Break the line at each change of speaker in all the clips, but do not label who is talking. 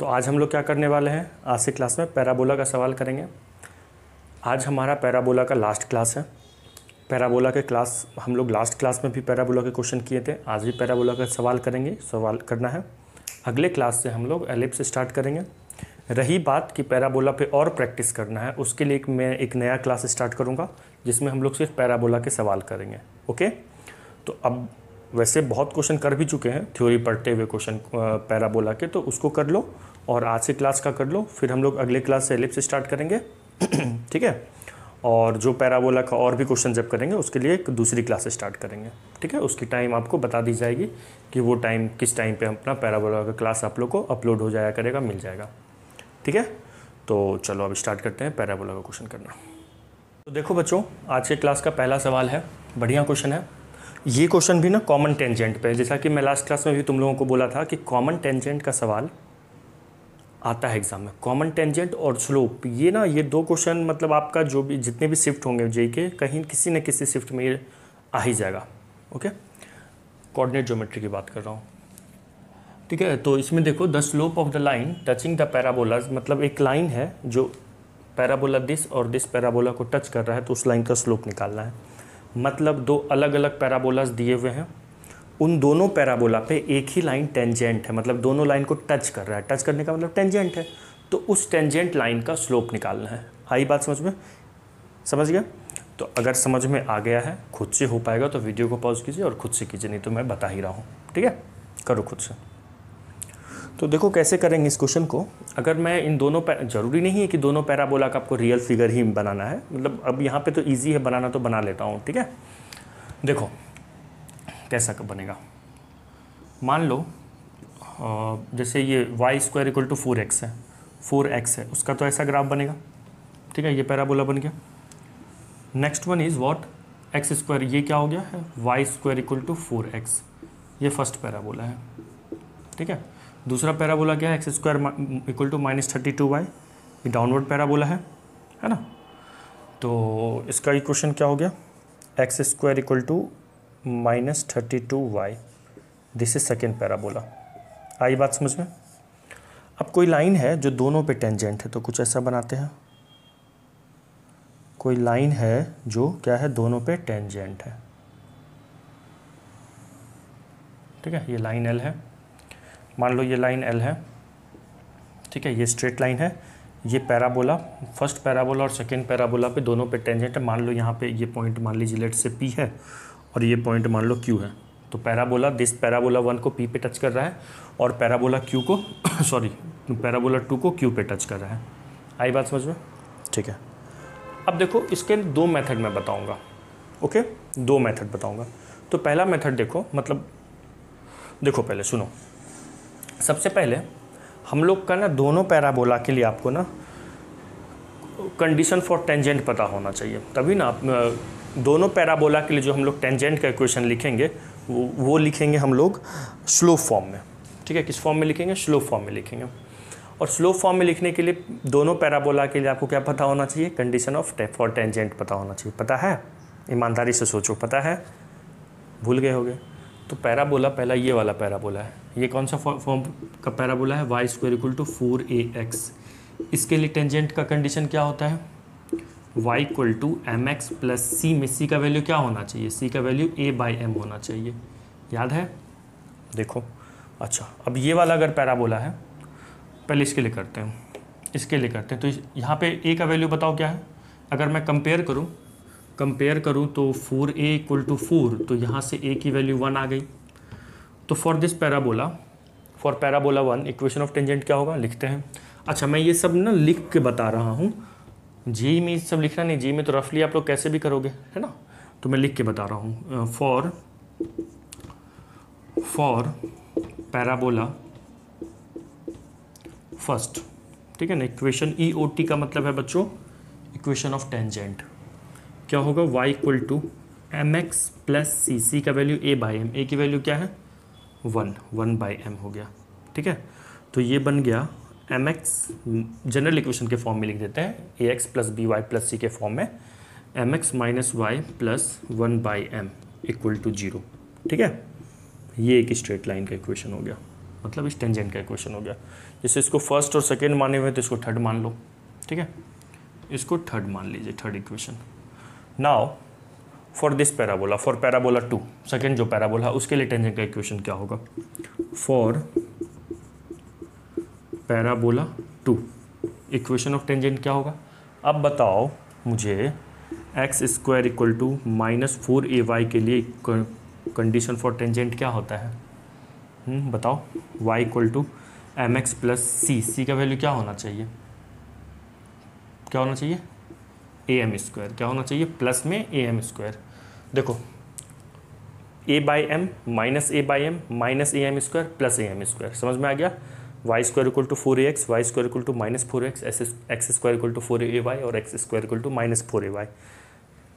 तो आज हम लोग क्या करने वाले हैं? आज से क्लास में पैराबोला का सवाल करेंगे। आज हमारा पैराबोला का लास्ट क्लास है। पैराबोला के क्लास हम लोग लास्ट क्लास में भी पैराबोला के क्वेश्चन किए थे। आज भी पैराबोला का सवाल करेंगे, सवाल करना है। अगले क्लास से हम लोग एलिप्स स्टार्ट करेंगे। रही बात कि पैराबोला पे और प्रैक्टिस करना है, उसके लिए मैं एक नया क्लास स्टार्ट करूँगा, जिसमें हम लोग सिर्फ़ पैराबोला के सवाल करेंगे। ओके तो अब वैसे बहुत क्वेश्चन कर भी चुके हैं थ्योरी पढ़ते हुए क्वेश्चन पैराबोला के तो उसको कर लो और आज से क्लास का कर लो, फिर हम लोग अगले क्लास से एलिप्स स्टार्ट करेंगे। ठीक है? और जो पैराबोला का और भी क्वेश्चन जब करेंगे, उसके लिए एक दूसरी क्लास स्टार्ट करेंगे। ठीक है? उसकी टाइम आपको बता दी जाएगी कि वो टाइम किस टाइम पे अपना पैराबोला का क्लास आप लोग को अपलोड हो जाया करेगा, मिल जाएगा। ठीक है? तो चलो अब स्टार्ट करते हैं पैराबोला का क्वेश्चन करना। तो देखो बच्चों, आज के क्लास का पहला सवाल है, बढ़िया क्वेश्चन है। ये क्वेश्चन भी ना कॉमन टेंजेंट पे जैसा कि मैं लास्ट क्लास में भी तुम लोगों को बोला था कि कॉमन टेंजेंट का सवाल आता है एग्ज़ाम में। कॉमन टेंजेंट और स्लोप ये ना, ये दो क्वेश्चन मतलब आपका जो भी, जितने भी शिफ्ट होंगे जे के, कहीं किसी न किसी शिफ्ट में ये आ ही जाएगा। ओके कोऑर्डिनेट ज्योमेट्री की बात कर रहा हूँ। ठीक है तो इसमें देखो the slope of the line touching the parabolas मतलब एक लाइन है जो पैराबोला दिस और दिस पैराबोला को टच कर रहा है तो उस लाइन का स्लोप निकालना है। मतलब दो अलग अलग पैराबोलाज दिए हुए हैं। उन दोनों पैराबोला पे एक ही लाइन टेंजेंट है मतलब दोनों लाइन को टच कर रहा है। टच करने का मतलब टेंजेंट है। तो उस टेंजेंट लाइन का स्लोप निकालना है। आई बात समझ में? समझ गया? तो अगर समझ में आ गया है, खुद से हो पाएगा तो वीडियो को पॉज कीजिए और खुद से कीजिए, नहीं तो मैं बता ही रहा हूँ। ठीक है? करो खुद से। तो देखो कैसे करेंगे इस क्वेश्चन को। अगर मैं इन दोनों ज़रूरी नहीं है कि दोनों पैराबोला का आपको रियल फिगर ही बनाना है। मतलब अब यहाँ पे तो इजी है, बनाना तो बना लेता हूँ, ठीक है? देखो, कैसा बनेगा। मान लो जैसे ये y square equal to four x है। फोर एक्स है, उसका तो ऐसा ग्राफ बनेगा, ठीक है? ये पैराबोला बन गया। Next one is what x square ये क्या हो गया है? Y square equal to four x ये फ़र्स्ट पैराबोला है, ठीक है? दूसरा पैराबोला क्या है? X square equal to minus thirty two y ये डाउनवर्ड पैराबोला है है ना? तो इसका इक्वेशन क्या हो गया? X square equal to minus thirty two y this is second parabola. आई बात समझ में? अब कोई लाइन है जो दोनों पे टेंजेंट है तो कुछ ऐसा बनाते हैं। कोई लाइन है जो क्या है? दोनों पे टेंजेंट है। ठीक है? ये लाइन एल है। मान लो ये लाइन एल है ठीक है ये स्ट्रेट लाइन है ये पैराबोला फ़र्स्ट पैराबोला और सेकेंड पैराबोला पे दोनों पे टेंजेंट है मान लो यहाँ पे ये पॉइंट मान लीजिए लेट से पी है और ये पॉइंट मान लो क्यू है तो पैराबोला दिस पैराबोला वन को पी पे टच कर रहा है और पैराबोला क्यू को सॉरी पैराबोला टू को क्यू पे टच कर रहा है। आई बात समझ में? ठीक है। अब देखो इसके दो मेथड मैं बताऊँगा ओके दो मेथड बताऊँगा। तो पहला मेथड देखो मतलब देखो पहले सुनो। सबसे पहले हम लोग का ना दोनों पैराबोला के लिए आपको ना कंडीशन फॉर टेंजेंट पता होना चाहिए। तभी ना आप दोनों पैराबोला के लिए जो हम लोग टेंजेंट का इक्वेशन लिखेंगे, वो वो लिखेंगे हम लोग स्लो फॉर्म में। ठीक है? किस फॉर्म में लिखेंगे? स्लो फॉर्म में लिखेंगे। और स्लो फॉर्म में लिखने के लिए दोनों पैराबोला के लिए आपको क्या पता होना चाहिए? कंडीशन ऑफ़ फॉर टेंजेंट पता होना चाहिए। पता है? ईमानदारी से सोचो, पता है? भूल गए होगे। तो पैराबोला, पहला ये वाला पैराबोला है। ये कौन सा फॉर्म का पैराबोला है? Y square equal to four A x इसके लिए टेंजेंट का कंडीशन क्या होता है? Y equal to m x plus सी में सी का वैल्यू क्या होना चाहिए? सी का वैल्यू ए बाई एम होना चाहिए। याद है? देखो। अच्छा अब ये वाला अगर पैराबोला है, पहले इसके लिए करते हैं। इसके लिए करते हैं। तो यहाँ पे ए का वैल्यू बताओ क्या है? अगर मैं कंपेयर करूँ कंपेयर करूँ तो four a equal to four तो यहाँ से ए की वैल्यू वन आ गई। तो for this parabola for parabola one equation of tangent क्या होगा? लिखते हैं। अच्छा मैं ये सब ना लिख के बता रहा हूँ। जी में सब लिखना नहीं जी में तो रफली आप लोग कैसे भी करोगे, है ना? तो मैं लिख के बता रहा हूँ। फॉर फॉर पैराबोला फ़र्स्ट ठीक है ना? इक्वेशन ई ओ टी का मतलब है बच्चों इक्वेशन ऑफ़ टेंजेंट क्या होगा? y equal to m x plus c c का value a by m a की वैल्यू क्या है? वन वन बाई एम हो गया। ठीक है? तो ये बन गया एम एक्स जनरल इक्वेशन के फॉर्म में लिख देते हैं। A x plus b y plus c के फॉर्म में m x minus y plus one by m equal to zero ठीक है? ये एक स्ट्रेट लाइन का इक्वेशन हो गया। मतलब इस टेंजेंट का इक्वेशन हो गया। जैसे इसको फ़र्स्ट और सेकेंड माने हुए तो इसको थर्ड मान लो। ठीक है? इसको थर्ड मान लीजिए third equation now for this parabola for parabola two second जो पैराबोला उसके लिए टेंजेंट का इक्वेशन क्या होगा? For parabola two equation of tangent क्या होगा? अब बताओ मुझे x square equal to minus four a y के लिए कंडीशन फॉर टेंजेंट क्या होता है? हुँ, हम्म, बताओ y equal to m x plus c c का वैल्यू क्या होना चाहिए? क्या होना चाहिए? ए एम स्क्वायर क्या होना चाहिए? प्लस में ए एम स्क्वायर देखो a by m minus a by m minus a m square plus a m square समझ में आ गया? Y square equal to four a x y square equal to minus four x s x square equal to four a y और x square equal to minus four a y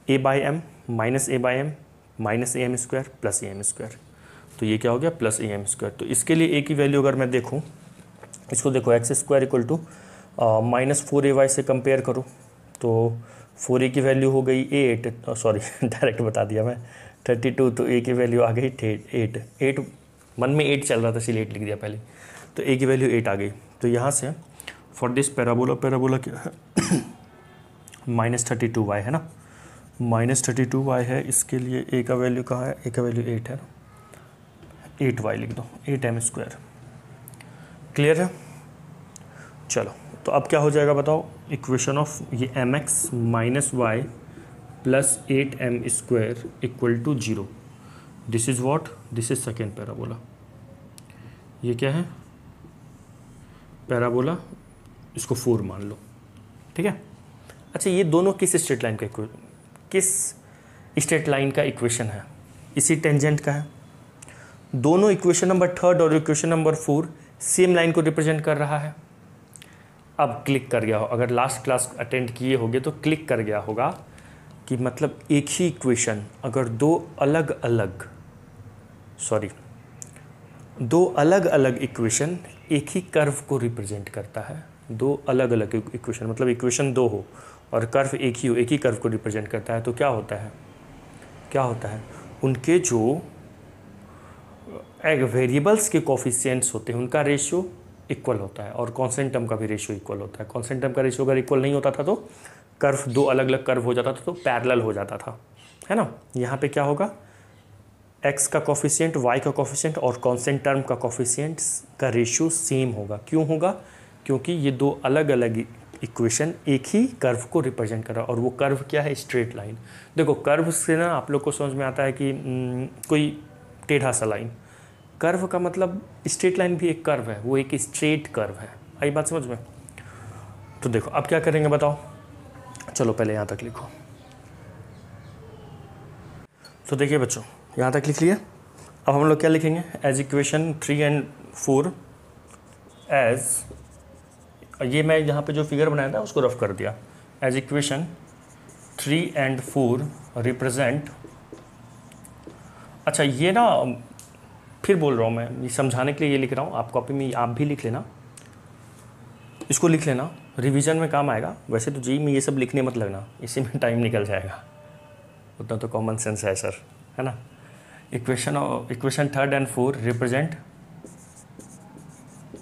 a by m minus a by m minus a m square plus a m square तो ये क्या हो गया? Plus a m square तो इसके लिए ए की वैल्यू अगर मैं देखूँ, इसको देखो x square equal to minus four a y से कंपेयर करूँ तो फोर ए की वैल्यू हो गई एट सॉरी डायरेक्ट बता दिया मैं। थर्टी टू तो ए की वैल्यू आ गई एट। एट मन में एट चल रहा था, इसीलिए एट लिख दिया पहले। तो ए की वैल्यू एट आ गई। तो यहाँ से फॉर दिस पैराबोला पैराबोला क्या है माइनस थर्टी टू वाई है ना? माइनस थर्टी टू वाई है, इसके लिए ए का वैल्यू कहाँ है? ए का वैल्यू एट है। एट वाई लिख दो। एट एम स्क्वायर क्लियर है? चलो तो अब क्या हो जाएगा बताओ? इक्वेशन ऑफ़ ये m x minus y plus eight m square equal to zero this is what this is second parabola ये क्या है? पैराबोला इसको फोर मान लो। ठीक है? अच्छा ये दोनों किस स्ट्रेट लाइन का किस स्ट्रेट लाइन का इक्वेशन है? इसी टेंजेंट का है। दोनों इक्वेशन नंबर थर्ड और equation number four same line को रिप्रेजेंट कर रहा है। अब क्लिक कर गया हो। अगर लास्ट क्लास अटेंड किए होगे तो क्लिक कर गया होगा कि मतलब एक ही इक्वेशन अगर दो अलग अलग सॉरी दो अलग अलग इक्वेशन एक ही कर्व को रिप्रेजेंट करता है। दो अलग अलग इक्वेशन मतलब इक्वेशन दो हो और कर्व एक ही हो, एक ही कर्व को रिप्रेजेंट करता है तो क्या होता है? क्या होता है? उनके जो एग वेरिएबल्स के कोफिशियंट्स होते हैं, उनका रेशियो इक्वल होता है और कॉन्सेंट टर्म का भी रेशियो इक्वल होता है। कॉन्सेंट टर्म का रेशियो अगर इक्वल नहीं होता था तो कर्व दो अलग अलग कर्व हो जाता था तो पैरल हो जाता था। है ना? यहाँ पे क्या होगा? एक्स का कॉफिशियंट वाई का कॉफिशियंट और कॉन्सेंट टर्म का कॉफिशियंट का रेशियो सेम होगा। क्यों होगा? क्योंकि ये दो अलग अलग इक्वेशन एक ही कर्व को रिप्रेजेंट कर रहा है और वो कर्व क्या है? स्ट्रेट लाइन देखो कर्व से ना आप लोग को समझ में आता है कि न, कोई टेढ़ा सा लाइन कर्व का मतलब स्ट्रेट लाइन भी एक कर्व है, वो एक स्ट्रेट कर्व है। आई बात समझ में? तो देखो, अब क्या करेंगे बताओ? चलो, पहले यहाँ तक लिखो। तो देखिए बच्चों, यहाँ तक लिख लिए। अब हम लोग क्या लिखेंगे? As equation three and four as ये मैं यहाँ पे जो फिगर बनाया था, उसको रफ कर दिया। As equation three and four represent अच्छा ये ना फिर बोल रहा हूँ मैं, ये समझाने के लिए ये लिख रहा हूँ, आप कॉपी में आप भी लिख लेना। इसको लिख लेना रिवीजन में काम आएगा। वैसे तो जी में ये सब लिखने मत लगना इसी में टाइम निकल जाएगा। उतना तो कॉमन सेंस है सर है ना? Equation equation third and four represent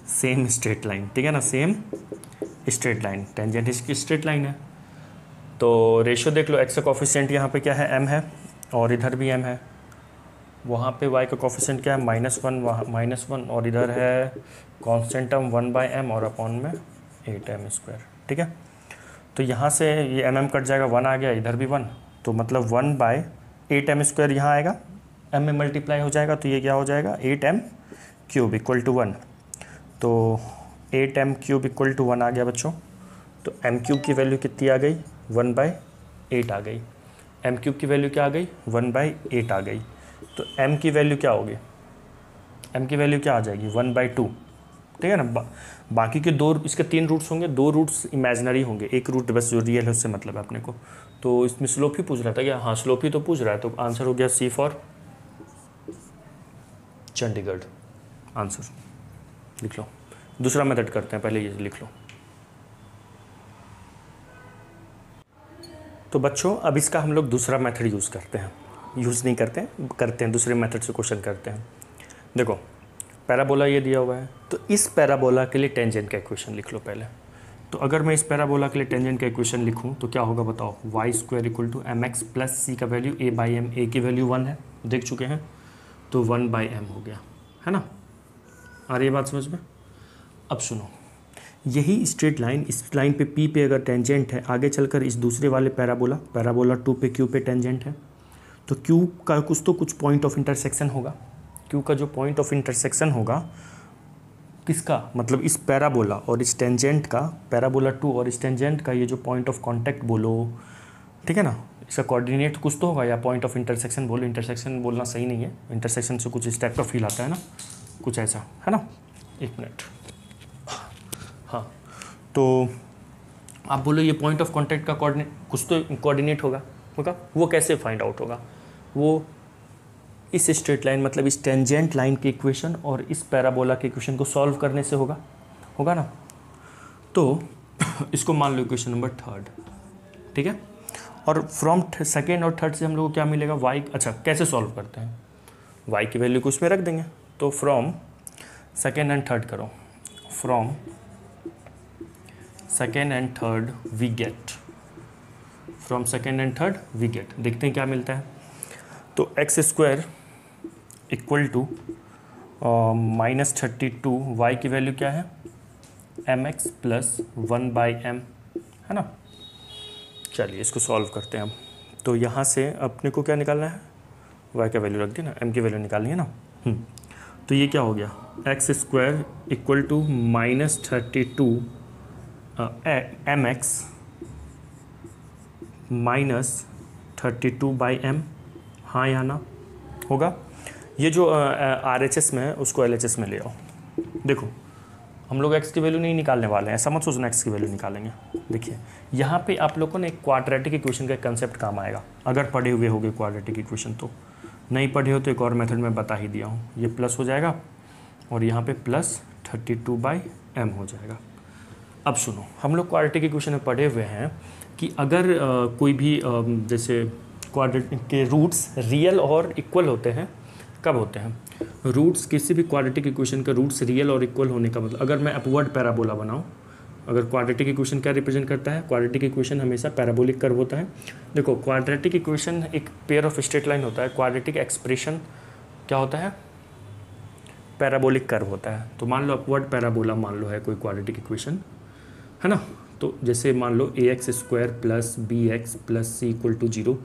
same straight line ठीक है ना? सेम स्ट्रेट लाइन टेंजेंट इसकी स्ट्रेट लाइन है। तो रेशियो देख लो एक्स का कॉफिशेंट यहाँ पे क्या है? एम है, और इधर भी एम है। वहाँ पे वाई का कॉफिशेंट क्या है? माइनस वन वहाँ माइनस वन और इधर है constant term one by m और अपॉन में एट एम स्क्वायर ठीक है? तो यहाँ से ये एम एम कट जाएगा वन आ गया, इधर भी वन तो मतलब one by eight m square यहाँ आएगा एम में मल्टीप्लाई हो जाएगा तो ये क्या हो जाएगा? Eight m cube equal to one तो eight m cube equal to one आ गया बच्चों तो एम क्यूब की वैल्यू कितनी आ गई? वन बाई एट आ गई एम क्यूब की वैल्यू क्या आ गई? वन बाई एट आ गई तो एम की वैल्यू क्या होगी? एम की वैल्यू क्या आ जाएगी? वन बाई टू ठीक है ना? बा, बाकी के दो इसके तीन रूट्स होंगे दो रूट्स इमेजनरी होंगे। एक रूट बस जो रियल है उससे मतलब है अपने को। तो इसमें स्लोप ही पूछ रहा था क्या? हाँ स्लोप ही तो पूछ रहा है। तो आंसर हो गया सी फॉर चंडीगढ़। आंसर लिख लो। दूसरा मेथड करते हैं पहले ये लिख लो। तो बच्चों अब इसका हम लोग दूसरा मेथड यूज़ करते हैं। यूज़ नहीं करते करते हैं, दूसरे मेथड से क्वेश्चन करते हैं। देखो पैराबोला ये दिया हुआ है तो इस पैराबोला के लिए टेंजेंट का इक्वेशन लिख लो पहले। तो अगर मैं इस पैराबोला के लिए टेंजेंट का इक्वेशन लिखूँ तो क्या होगा बताओ? Y square equal to m x plus c का value a by m a की वैल्यू वन है। देख चुके हैं? तो वन बाई एम हो गया, है ना? आ रही है बात समझ में? अब सुनो, यही स्ट्रेट लाइन इस लाइन पे पी पे अगर टेंजेंट है, आगे चलकर इस दूसरे वाले पैराबोला पैराबोला टू पे क्यू पे टेंजेंट है। तो क्यू का कुछ तो कुछ पॉइंट ऑफ़ इंटरसेक्शन होगा। क्यू का जो पॉइंट ऑफ़ इंटरसेक्शन होगा, किसका? मतलब इस पैराबोला और इस टेंजेंट का पैराबोला टू और इस टेंजेंट का ये जो पॉइंट ऑफ़ कांटेक्ट बोलो, ठीक है ना? इसका कोऑर्डिनेट कुछ तो होगा या पॉइंट ऑफ़ इंटरसेक्शन बोलो। इंटरसेक्शन बोलना सही नहीं है। इंटरसेक्शन से कुछ इस टाइप का फील आता है ना? कुछ ऐसा, है ना? एक मिनट हाँ। तो आप बोलो ये पॉइंट ऑफ़ कांटेक्ट का कोऑर्डिनेट कुछ तो कोऑर्डिनेट होगा होगा? वो कैसे फाइंड आउट होगा? वो इस स्ट्रेट लाइन मतलब इस टेंजेंट लाइन की इक्वेशन और इस पैराबोला के इक्वेशन को सॉल्व करने से होगा। होगा ना? तो इसको मान लो इक्वेशन नंबर थर्ड। ठीक है? और फ्रॉम सेकेंड और थर्ड से हम लोग को क्या मिलेगा? वाई अच्छा कैसे सॉल्व करते हैं? वाई की वैल्यू को उसमें रख देंगे। तो फ्रॉम सेकेंड एंड थर्ड करो। From second and third we get from second and third we get देखते हैं क्या मिलता है। तो x square equal to minus thirty two y की वैल्यू क्या है? M x plus one by m है ना? चलिए, इसको सॉल्व करते हैं हम। तो यहाँ से अपने को क्या निकालना है? वाई का वैल्यू रख दी ना एम की वैल्यू निकालनी है ना? हम्म। तो ये क्या हो गया? X square equal to minus thirty two m x minus thirty two by m हाँ या ना होगा। ये जो आर एच एस में है उसको एल एच एस में ले आओ। देखो हम लोग एक्स की वैल्यू नहीं निकालने वाले हैं। ऐसा मत सोचना एक्स की वैल्यू निकालेंगे। देखिए यहाँ पे आप लोगों ने एक क्वाड्रेटिक इक्वेशन का कंसेप्ट काम आएगा। अगर पढ़े हुए होगे क्वाड्रेटिक इक्वेशन तो। नहीं पढ़े हो तो एक और मेथड में बता ही दिया हूँ। ये प्लस हो जाएगा और यहाँ पे plus thirty two by m हो जाएगा। अब सुनो हम लोग क्वाड्रेटिक इक्वेशन में पढ़े हुए हैं कि अगर आ, कोई भी आ, जैसे क्वाड्रेटिक के रूट्स रियल और इक्वल होते हैं, कब होते हैं? रूट्स किसी भी क्वाड्रेटिक इक्वेशन का रूट्स रियल और इक्वल होने का मतलब अगर मैं अपवर्ड पैराबोला बनाऊँ, अगर क्वाड्रेटिक इक्वेशन क्या रिप्रेजेंट करता है? क्वाड्रेटिक इक्वेशन हमेशा पैराबोलिक कर्व होता है। देखो क्वाड्रेटिक इक्वेशन एक पेयर ऑफ़ स्ट्रेट लाइन होता है क्वाड्रेटिक एक्सप्रेशन क्या होता है? पैराबोलिक कर्व होता है। तो मान लो अपवर्ड पैराबोला मान लो है कोई क्वाड्रेटिक इक्वेशन है ना? तो जैसे मान लो a x square plus b x plus c equal to zero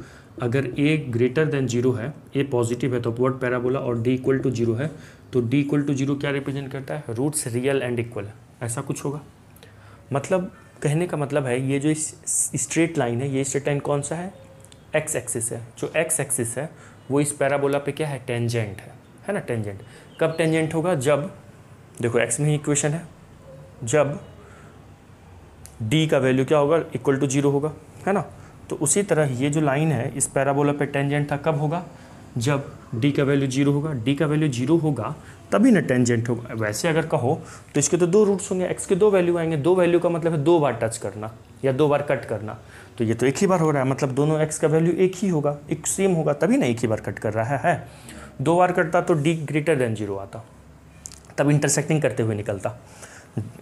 अगर ए ग्रेटर देन ज़ीरो है ए पॉजिटिव है तो अपवर्ड पैराबोला और डी इक्वल टू ज़ीरो है तो डी इक्वल टू ज़ीरो क्या रिप्रेजेंट करता है? रूट्स रियल एंड इक्वल ऐसा कुछ होगा। मतलब कहने का मतलब है, ये जो स्ट्रेट लाइन है, ये स्ट्रेट लाइन कौन सा है? एक्स एक्सिस है। जो एक्स एक्सिस है, वो इस पैराबोला पे क्या है? टेंजेंट है। है ना? टेंजेंट कब टेंजेंट होगा? जब, देखो एक्स में ही इक्वेशन है। जब डी का वैल्यू क्या होगा? इक्वल टू ज़ीरो होगा। है ना? तो उसी तरह ये जो लाइन है, इस पैराबोला पे टेंजेंट था, कब होगा? जब डी का वैल्यू ज़ीरो होगा। डी का वैल्यू ज़ीरो होगा, तभी ना टेंजेंट होगा। वैसे अगर कहो तो इसके तो दो रूट्स होंगे। एक्स के दो वैल्यू आएँगे। दो वैल्यू का मतलब है दो बार टच करना या दो बार कट करना। तो ये तो एक ही बार हो रहा है। मतलब दोनों एक्स का वैल्यू एक ही होगा, एक सेम होगा, तभी ना एक ही बार कट कर रहा है। दो बार कटता तो डी ग्रेटर देन ज़ीरो आता। तब इंटरसेक्टिंग करते हुए निकलता।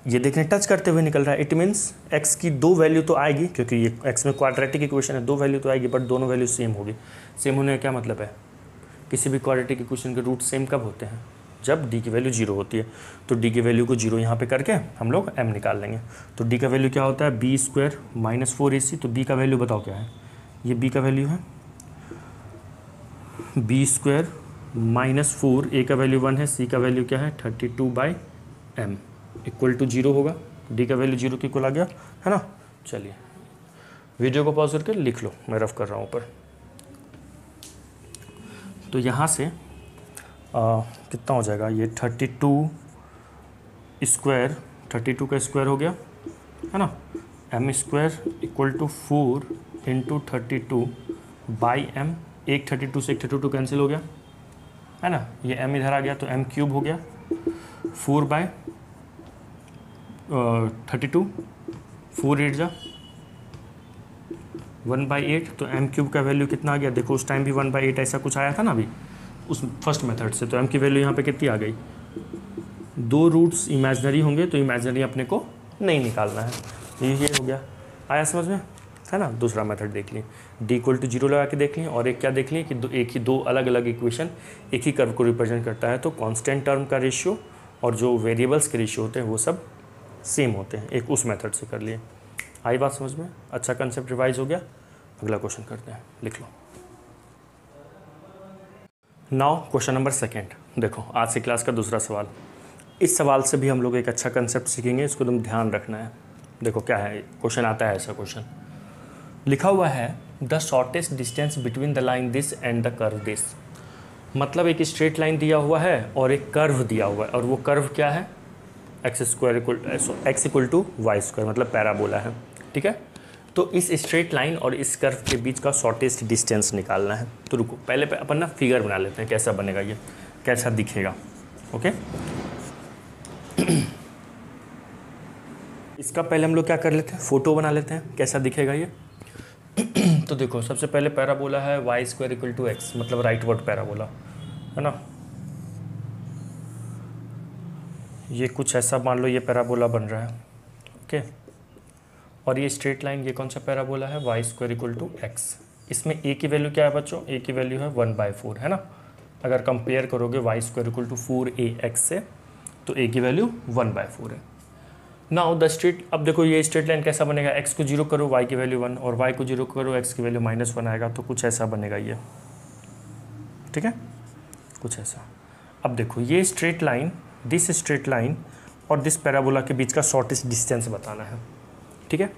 ये देखने टच करते हुए निकल रहा है। इट मीन्स एक्स की दो वैल्यू तो आएगी, क्योंकि ये एक्स में क्वाड्रेटिक इक्वेशन है, दो वैल्यू तो आएगी बट दोनों वैल्यू सेम होगी। सेम होने का क्या मतलब है? किसी भी क्वाड्रेटिक इक्वेशन के रूट सेम कब होते हैं? जब डी की वैल्यू ज़ीरो होती है। तो डी की वैल्यू को ज़ीरो यहाँ पे करके हम लोग एम निकाल लेंगे। तो डी का वैल्यू क्या होता है? B square minus four a c तो बी का वैल्यू बताओ क्या है? ये बी का वैल्यू है। B square minus four A का वैल्यू वन है। सी का वैल्यू क्या है? Thirty two by M equal to zero होगा। डी का वैल्यू ज़ीरो के इक्वल आ गया है ना? चलिए वीडियो को पॉज करके लिख लो मैं रफ कर रहा हूँ ऊपर। तो यहाँ से आ, कितना हो जाएगा? ये thirty two square thirty two का स्क्वायर हो गया है ना? M square equal to four into thirty two by m एक थर्टी टू से एक थर्टी टू कैंसिल हो गया है ना? ये एम इधर आ गया तो एम क्यूब हो गया four by thirty two, four eight जा। वन बाई एट तो एम क्यूब का वैल्यू कितना आ गया? देखो, उस टाइम भी वन बाई एट ऐसा कुछ आया था ना अभी? उस फ़र्स्ट मेथड से तो एम की वैल्यू यहाँ पे कितनी आ गई? दो रूट्स इमेजनरी होंगे तो इमेजनरी अपने को नहीं निकालना है। तो ये हो गया। आया समझ में? है ना? दूसरा मेथड देख लें डी इक्वल टू ज़ीरो लगा के देख लें और एक क्या देख लें कि दो, एक ही दो अलग अलग इक्वेशन एक ही कर्व को रिप्रेजेंट करता है। तो कांस्टेंट टर्म का रेशियो और जो वेरिएबल्स के रेशियो होते हैं, वो सब सेम होते हैं, एक उस मेथड से कर लिए। आई बात समझ में? अच्छा कंसेप्ट रिवाइज हो गया। अगला क्वेश्चन करते हैं, लिख लो। नाउ क्वेश्चन नंबर सेकेंड देखो, आज की क्लास का दूसरा सवाल। इस सवाल से भी हम लोग एक अच्छा कंसेप्ट सीखेंगे, इसको तुम ध्यान रखना है। देखो, क्या है? क्वेश्चन आता है ऐसा क्वेश्चन लिखा हुआ है the shortest distance between the line this and the curve this मतलब एक स्ट्रेट लाइन दिया हुआ है और एक कर्व दिया हुआ है। और वो कर्व क्या है? X square equal x equal to y square मतलब पैराबोला है, ठीक है? तो इस स्ट्रेट लाइन और इस कर्व के बीच का शॉर्टेस्ट डिस्टेंस निकालना है। तो रुको, पहले पे अपन ना फिगर बना लेते हैं कैसा बनेगा ये, कैसा दिखेगा ओके इसका पहले हम लोग क्या कर लेते हैं? फ़ोटो बना लेते हैं, कैसा दिखेगा ये? तो देखो, सबसे पहले पैराबोला है y square equal to x मतलब राइट वर्ड पैराबोला, है ना? ये कुछ ऐसा मान लो ये पैराबोला बन रहा है, ओके? और ये स्ट्रेट लाइन, ये कौन सा पैराबोला है? Y square equal to x इसमें ए की वैल्यू क्या है बच्चों? ए की वैल्यू है वन बाई फोर है ना? अगर कंपेयर करोगे y square equal to four a x से तो ए की वैल्यू वन बाई फोर है। नाउ द स्ट्रेट अब देखो ये स्ट्रेट लाइन कैसा बनेगा? एक्स को ज़ीरो करो वाई की वैल्यू वन और वाई को ज़ीरो करो एक्स की वैल्यू माइनस वन आएगा तो कुछ ऐसा बनेगा ये। ठीक है? कुछ ऐसा। अब देखो, ये straight line this straight line और दिस पैराबोला के बीच का शॉर्टेस्ट डिस्टेंस बताना है। ठीक है?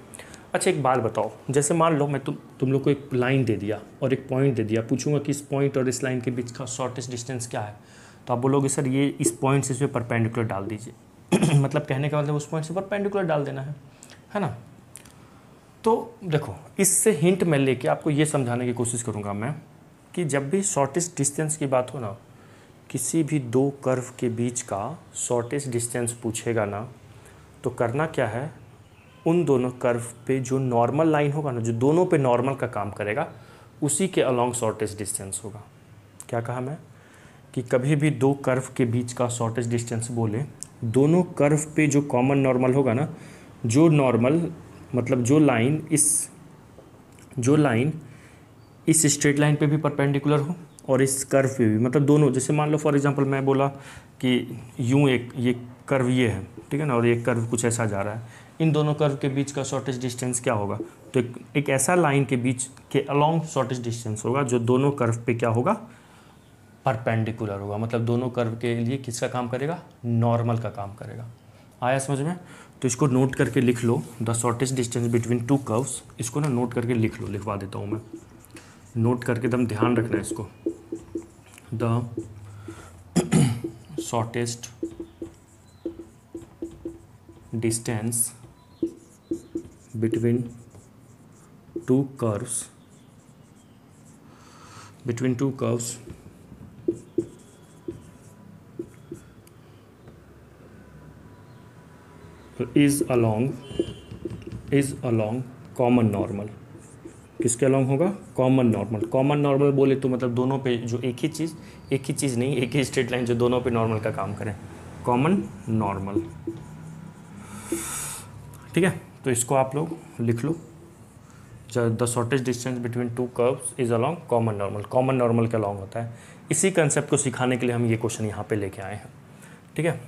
अच्छा एक बात बताओ। जैसे मान लो, मैं तुम तुम लोग को एक लाइन दे दिया और एक पॉइंट दे दिया, पूछूँगा कि इस पॉइंट और इस लाइन के बीच का शॉर्टेस्ट डिस्टेंस क्या है? तो आप बोलोगे, सर, ये इस पॉइंट से इसमें परपेंडिकुलर डाल दीजिए। मतलब कहने का मतलब उस पॉइंट से परपेंडिकुलर डाल देना है। है ना? तो देखो, इससे हिंट मैं लेके आपको ये समझाने की कोशिश करूँगा मैं कि जब भी शॉर्टेस्ट डिस्टेंस की बात हो ना किसी भी दो कर्व के बीच का शॉर्टेस्ट डिस्टेंस पूछेगा ना तो करना क्या है? उन दोनों कर्व पे जो नॉर्मल लाइन होगा ना, जो दोनों पे नॉर्मल का काम करेगा, उसी के अलॉन्ग शॉर्टेस्ट डिस्टेंस होगा। क्या कहा मैं? कि कभी भी दो कर्व के बीच का शॉर्टेस्ट डिस्टेंस बोले, दोनों कर्व पे जो कॉमन नॉर्मल होगा ना, जो नॉर्मल मतलब जो लाइन इस, जो लाइन इस स्ट्रेट लाइन पे भी परपेंडिकुलर हो और इस कर्व पे भी। मतलब दोनों जैसे मान लो फॉर एग्जांपल मैं बोला कि यूँ एक ये कर्व ये है ठीक है ना और ये कर्व कुछ ऐसा जा रहा है। इन दोनों कर्व के बीच का शॉर्टेस्ट डिस्टेंस क्या होगा? तो एक, एक ऐसा लाइन के बीच के अलॉन्ग शॉर्टेस्ट डिस्टेंस होगा जो दोनों कर्व पे क्या होगा? परपेंडिकुलर होगा। मतलब दोनों कर्व के लिए किसका काम करेगा? नॉर्मल का काम करेगा। आया समझ में? तो इसको नोट करके लिख लो। The shortest distance between two curves इसको ना नोट करके लिख लो लिखवा देता हूँ मैं। नोट करके एकदम ध्यान रखना है इसको। the shortest distance between two curves between two curves. Is along is along common normal. किसके अलॉन्ग होगा? कॉमन नॉर्मल कॉमन नॉर्मल बोले तो मतलब दोनों पे जो एक ही चीज़, एक ही चीज़ नहीं, एक ही स्ट्रेट लाइन जो दोनों पे नॉर्मल का काम करें। कॉमन नॉर्मल ठीक है? तो इसको आप लोग लिख लो। The shortest distance between two curves is along common normal common normal के अलॉन्ग होता है। इसी कंसेप्ट को सिखाने के लिए हम ये क्वेश्चन यहाँ पे लेके आए हैं। ठीक है?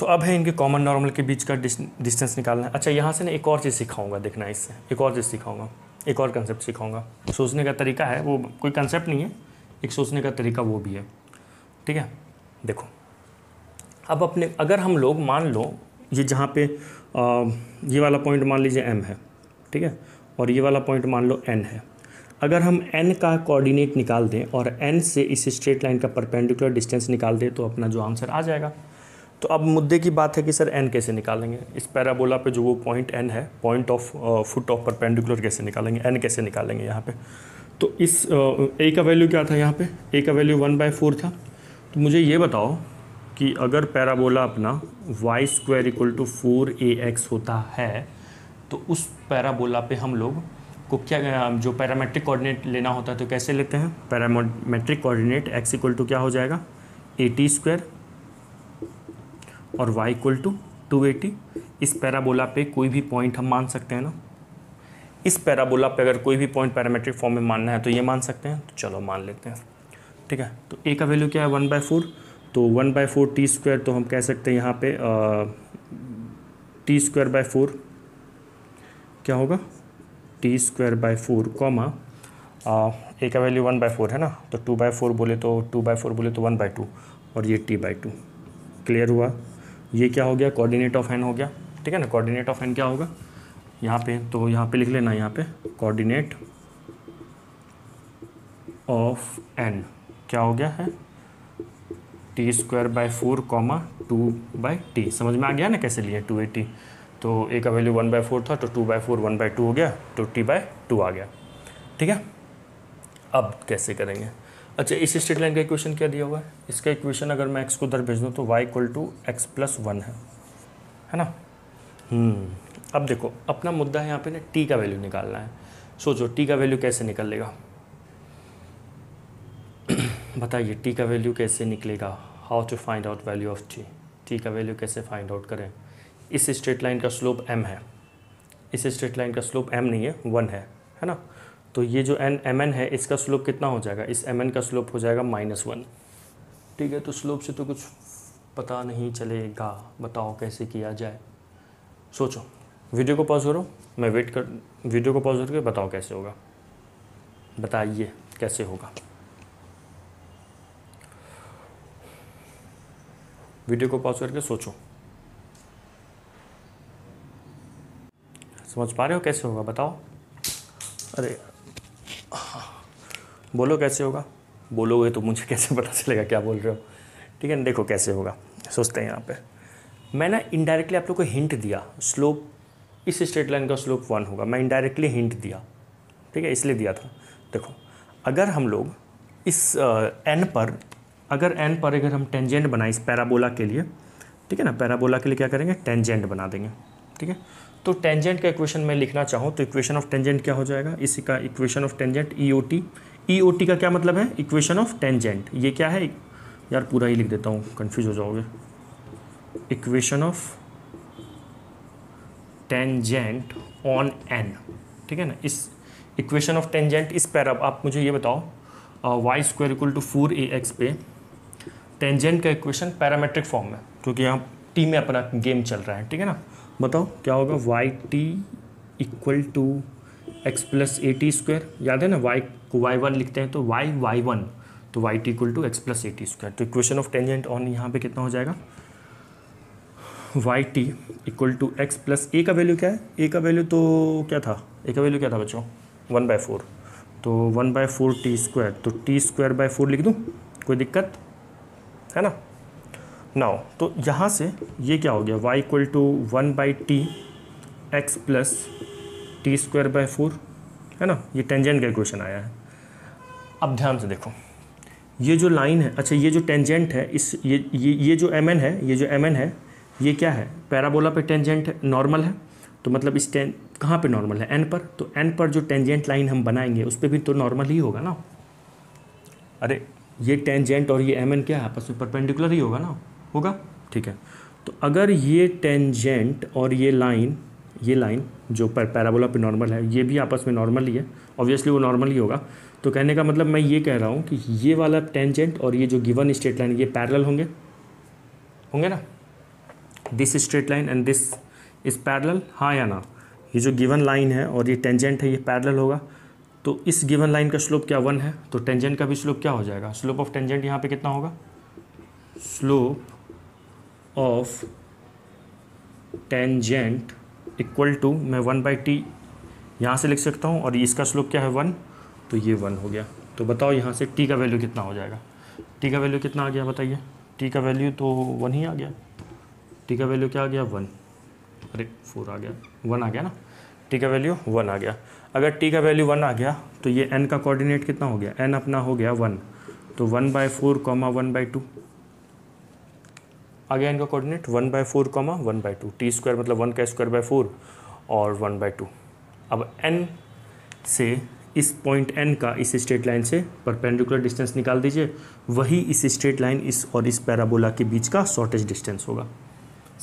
तो अब है इनके कॉमन नॉर्मल के बीच का डिस्टेंस निकालना। है अच्छा यहाँ से ना एक और चीज़ सिखाऊँगा देखना इससे। एक और चीज़ सिखाऊँगा। एक और कंसेप्ट सिखाऊँगा। सोचने का तरीका है वो कोई कंसेप्ट नहीं है एक सोचने का तरीका वो भी है। ठीक है? देखो। अब अपने अगर हम लोग मान लो ये जहाँ पे आ, ये वाला पॉइंट मान लीजिए एम है। ठीक है? और ये वाला पॉइंट मान लो एन है। अगर हम एन का कोऑर्डिनेट निकाल दें और एन से इस स्ट्रेट लाइन का परपेंडिकुलर डिस्टेंस निकाल दें तो अपना जो आंसर आ जाएगा। तो अब मुद्दे की बात है कि सर एन कैसे निकालेंगे? इस पैराबोला पे जो वो पॉइंट एन है point of foot of perpendicular कैसे निकालेंगे? एन कैसे निकालेंगे यहाँ पे? तो इस ए का वैल्यू क्या था यहाँ पे? ए का वैल्यू वन बाई फोर था। तो मुझे ये बताओ कि अगर पैराबोला अपना y square equal to four a x होता है तो उस पैराबोला पे हम लोग को क्या जो पैरामेट्रिक कोऑर्डिनेट लेना होता है तो कैसे लेते हैं? Parametric coordinate x equal to क्या हो जाएगा? ए टी स्क्वायर और y इक्वल टू टू इस पैराबोला पे कोई भी पॉइंट हम मान सकते हैं ना? इस पैराबोला पे अगर कोई भी पॉइंट पैरामेट्रिक फॉर्म में मानना है तो ये मान सकते हैं। तो चलो मान लेते हैं। ठीक है? तो ए का वैल्यू क्या है? वन बाय फोर तो one by four t square तो हम कह सकते हैं यहाँ पे टी स्क्वायर बाय फोर क्या होगा? T square by four comma a का वैल्यू वन बाय फोर है ना? तो टू बाय फोर बोले तो टू बाय फोर बोले तो वन बाय टू और ये टी बाई टू क्लियर हुआ? ये क्या हो गया? कोऑर्डिनेट ऑफ़ एन हो गया। ठीक है ना? कोऑर्डिनेट ऑफ़ एन क्या होगा? यहाँ पे तो यहाँ पे लिख लेना यहाँ पे। कोऑर्डिनेट ऑफ़ एन क्या हो गया है? T square by four comma two by t समझ में आ गया ना कैसे लिए? टू एटी तो ए का वैल्यू वन बाय फोर था तो two by four one by two हो गया तो टी बाय टू आ गया। ठीक है? अब कैसे करेंगे? अच्छा इस स्ट्रेट लाइन का इक्वेशन क्या दिया हुआ है? इसका इक्वेशन अगर मैं एक्स को उधर भेज दूँ तो y equal to x plus one है। है ना? हम्म, अब देखो अपना मुद्दा है यहाँ पे ना टी का वैल्यू निकालना है। सोचो टी का वैल्यू कैसे निकलेगा? बताइए टी का वैल्यू कैसे निकलेगा? How to find out value of t t का वैल्यू कैसे फाइंड आउट करें? इस स्ट्रेट लाइन का स्लोप एम है। इस स्ट्रेट लाइन का स्लोप एम नहीं है वन है। है ना? तो ये जो एन एम एन है, इसका स्लोप कितना हो जाएगा? इस एम एन का स्लोप हो जाएगा माइनस वन ठीक है तो स्लोप से तो कुछ पता नहीं चलेगा। बताओ कैसे किया जाए? सोचो। वीडियो को पॉज करो। मैं वेट कर वीडियो को पॉज करके बताओ कैसे होगा। बताइए कैसे होगा। वीडियो को पॉज करके सोचो। समझ पा रहे हो कैसे होगा? बताओ। अरे बोलो कैसे होगा? बोलोगे तो मुझे कैसे पता चलेगा क्या बोल रहे हो? ठीक है ना देखो कैसे होगा। सोचते हैं यहाँ पे। मैंने इनडायरेक्टली आप लोग को हिंट दिया स्लोप इस स्ट्रेट लाइन का स्लोप वन होगा। मैं इनडायरेक्टली हिंट दिया, ठीक है, इसलिए दिया था। देखो, अगर हम लोग इस एन पर, अगर एन पर अगर हम टेंजेंट बनाए इस पैराबोला के लिए, ठीक है ना पैराबोला के लिए क्या करेंगे? टेंजेंट बना देंगे, ठीक है? तो टेंजेंट का इक्वेशन मैं लिखना चाहूँ तो इक्वेशन ऑफ़ टेंजेंट क्या हो जाएगा? इसी का equation of tangent E O T E O T का क्या मतलब है? इक्वेशन ऑफ़ टेंजेंट ये क्या है? यार पूरा ही लिख देता हूँ कन्फ्यूज़ हो जाओगे। Equation of tangent on N ठीक है ना? इस इक्वेशन ऑफ़ टेंजेंट इस पैरा आप मुझे ये बताओ y square equal to four a x पे टेंजेंट का इक्वेशन पैरामेट्रिक फॉर्म में, क्योंकि यहाँ टी में अपना गेम चल रहा है, ठीक है ना? बताओ, क्या होगा? Y t equal to x plus a t square याद है ना वाई को वाई वन लिखते हैं तो वाई वाई वन तो y t equal to x plus a t square तो इक्वेशन ऑफ़ टेंजेंट ऑन यहाँ पे कितना हो जाएगा? Y t equal to x plus a का वैल्यू क्या है? ए का वैल्यू तो क्या था? ए का वैल्यू क्या था बच्चों? वन बाय फोर तो one by four t square तो टी स्क्वायर बाय फोर लिख दूँ? कोई दिक्कत? है ना? नाउ तो यहाँ से ये क्या हो गया? Y equal to one by t x plus t square by four है ना? ये टेंजेंट का इक्वेशन आया है। अब ध्यान से देखो। ये जो लाइन है अच्छा ये जो टेंजेंट है, इस, ये ये ये जो एम एन है, ये जो एम एन है, ये क्या है? पैराबोला पे टेंजेंट है नॉर्मल है तो मतलब इस टें कहाँ पे नॉर्मल है? एन पर। तो एन पर जो टेंजेंट लाइन हम बनाएँगे, उस पर भी तो नॉर्मल ही होगा ना? अरे, ये टेंजेंट और ये एम एन क्या है? आपस में परपेंडिकुलर ही होगा ना? होगा? ठीक है। तो अगर ये टेंजेंट और ये लाइन ये लाइन जो पर पैराबोला पे नॉर्मल है, ये भी आपस में नॉर्मल ही है ऑब्वियसली वो नॉर्मल ही होगा। तो कहने का मतलब मैं ये कह रहा हूँ कि ये वाला टेंजेंट और ये जो गिवन स्ट्रेट लाइन ये पैरल होंगे। होंगे ना? This straight line and this इस पैरल हाँ या ना? ये जो गिवन लाइन है और ये टेंजेंट है, ये पैरल होगा। तो इस गिवन लाइन का स्लोप क्या वन है? तो टेंजेंट का भी स्लोप क्या हो जाएगा? स्लोप ऑफ़ टेंजेंट यहाँ पे कितना होगा? Slope of tangent equal to मैं वन बाई टी यहाँ से लिख सकता हूँ और इसका स्लोप क्या है वन तो ये वन हो गया। तो बताओ यहाँ से टी का वैल्यू कितना हो जाएगा। टी का वैल्यू कितना आ गया बताइए। टी का वैल्यू तो वन ही आ गया। टी का वैल्यू क्या आ गया? वन अरे फोर आ गया। वन आ गया ना? टी का वैल्यू वन आ गया। अगर टी का वैल्यू वन आ गया तो ये एन का कोऑर्डिनेट कितना हो गया? एन अपना हो गया वन तो one by four comma one by two आ गया इनका coordinate one by four comma one by two t square मतलब वन का स्क्वायर बाय फोर और वन बाई टू अब एन से इस पॉइंट एन का इस स्ट्रेट लाइन से परपेंडिकुलर डिस्टेंस निकाल दीजिए। वही इस स्ट्रेट लाइन इस और इस पैराबोला के बीच का शॉर्टेज डिस्टेंस होगा।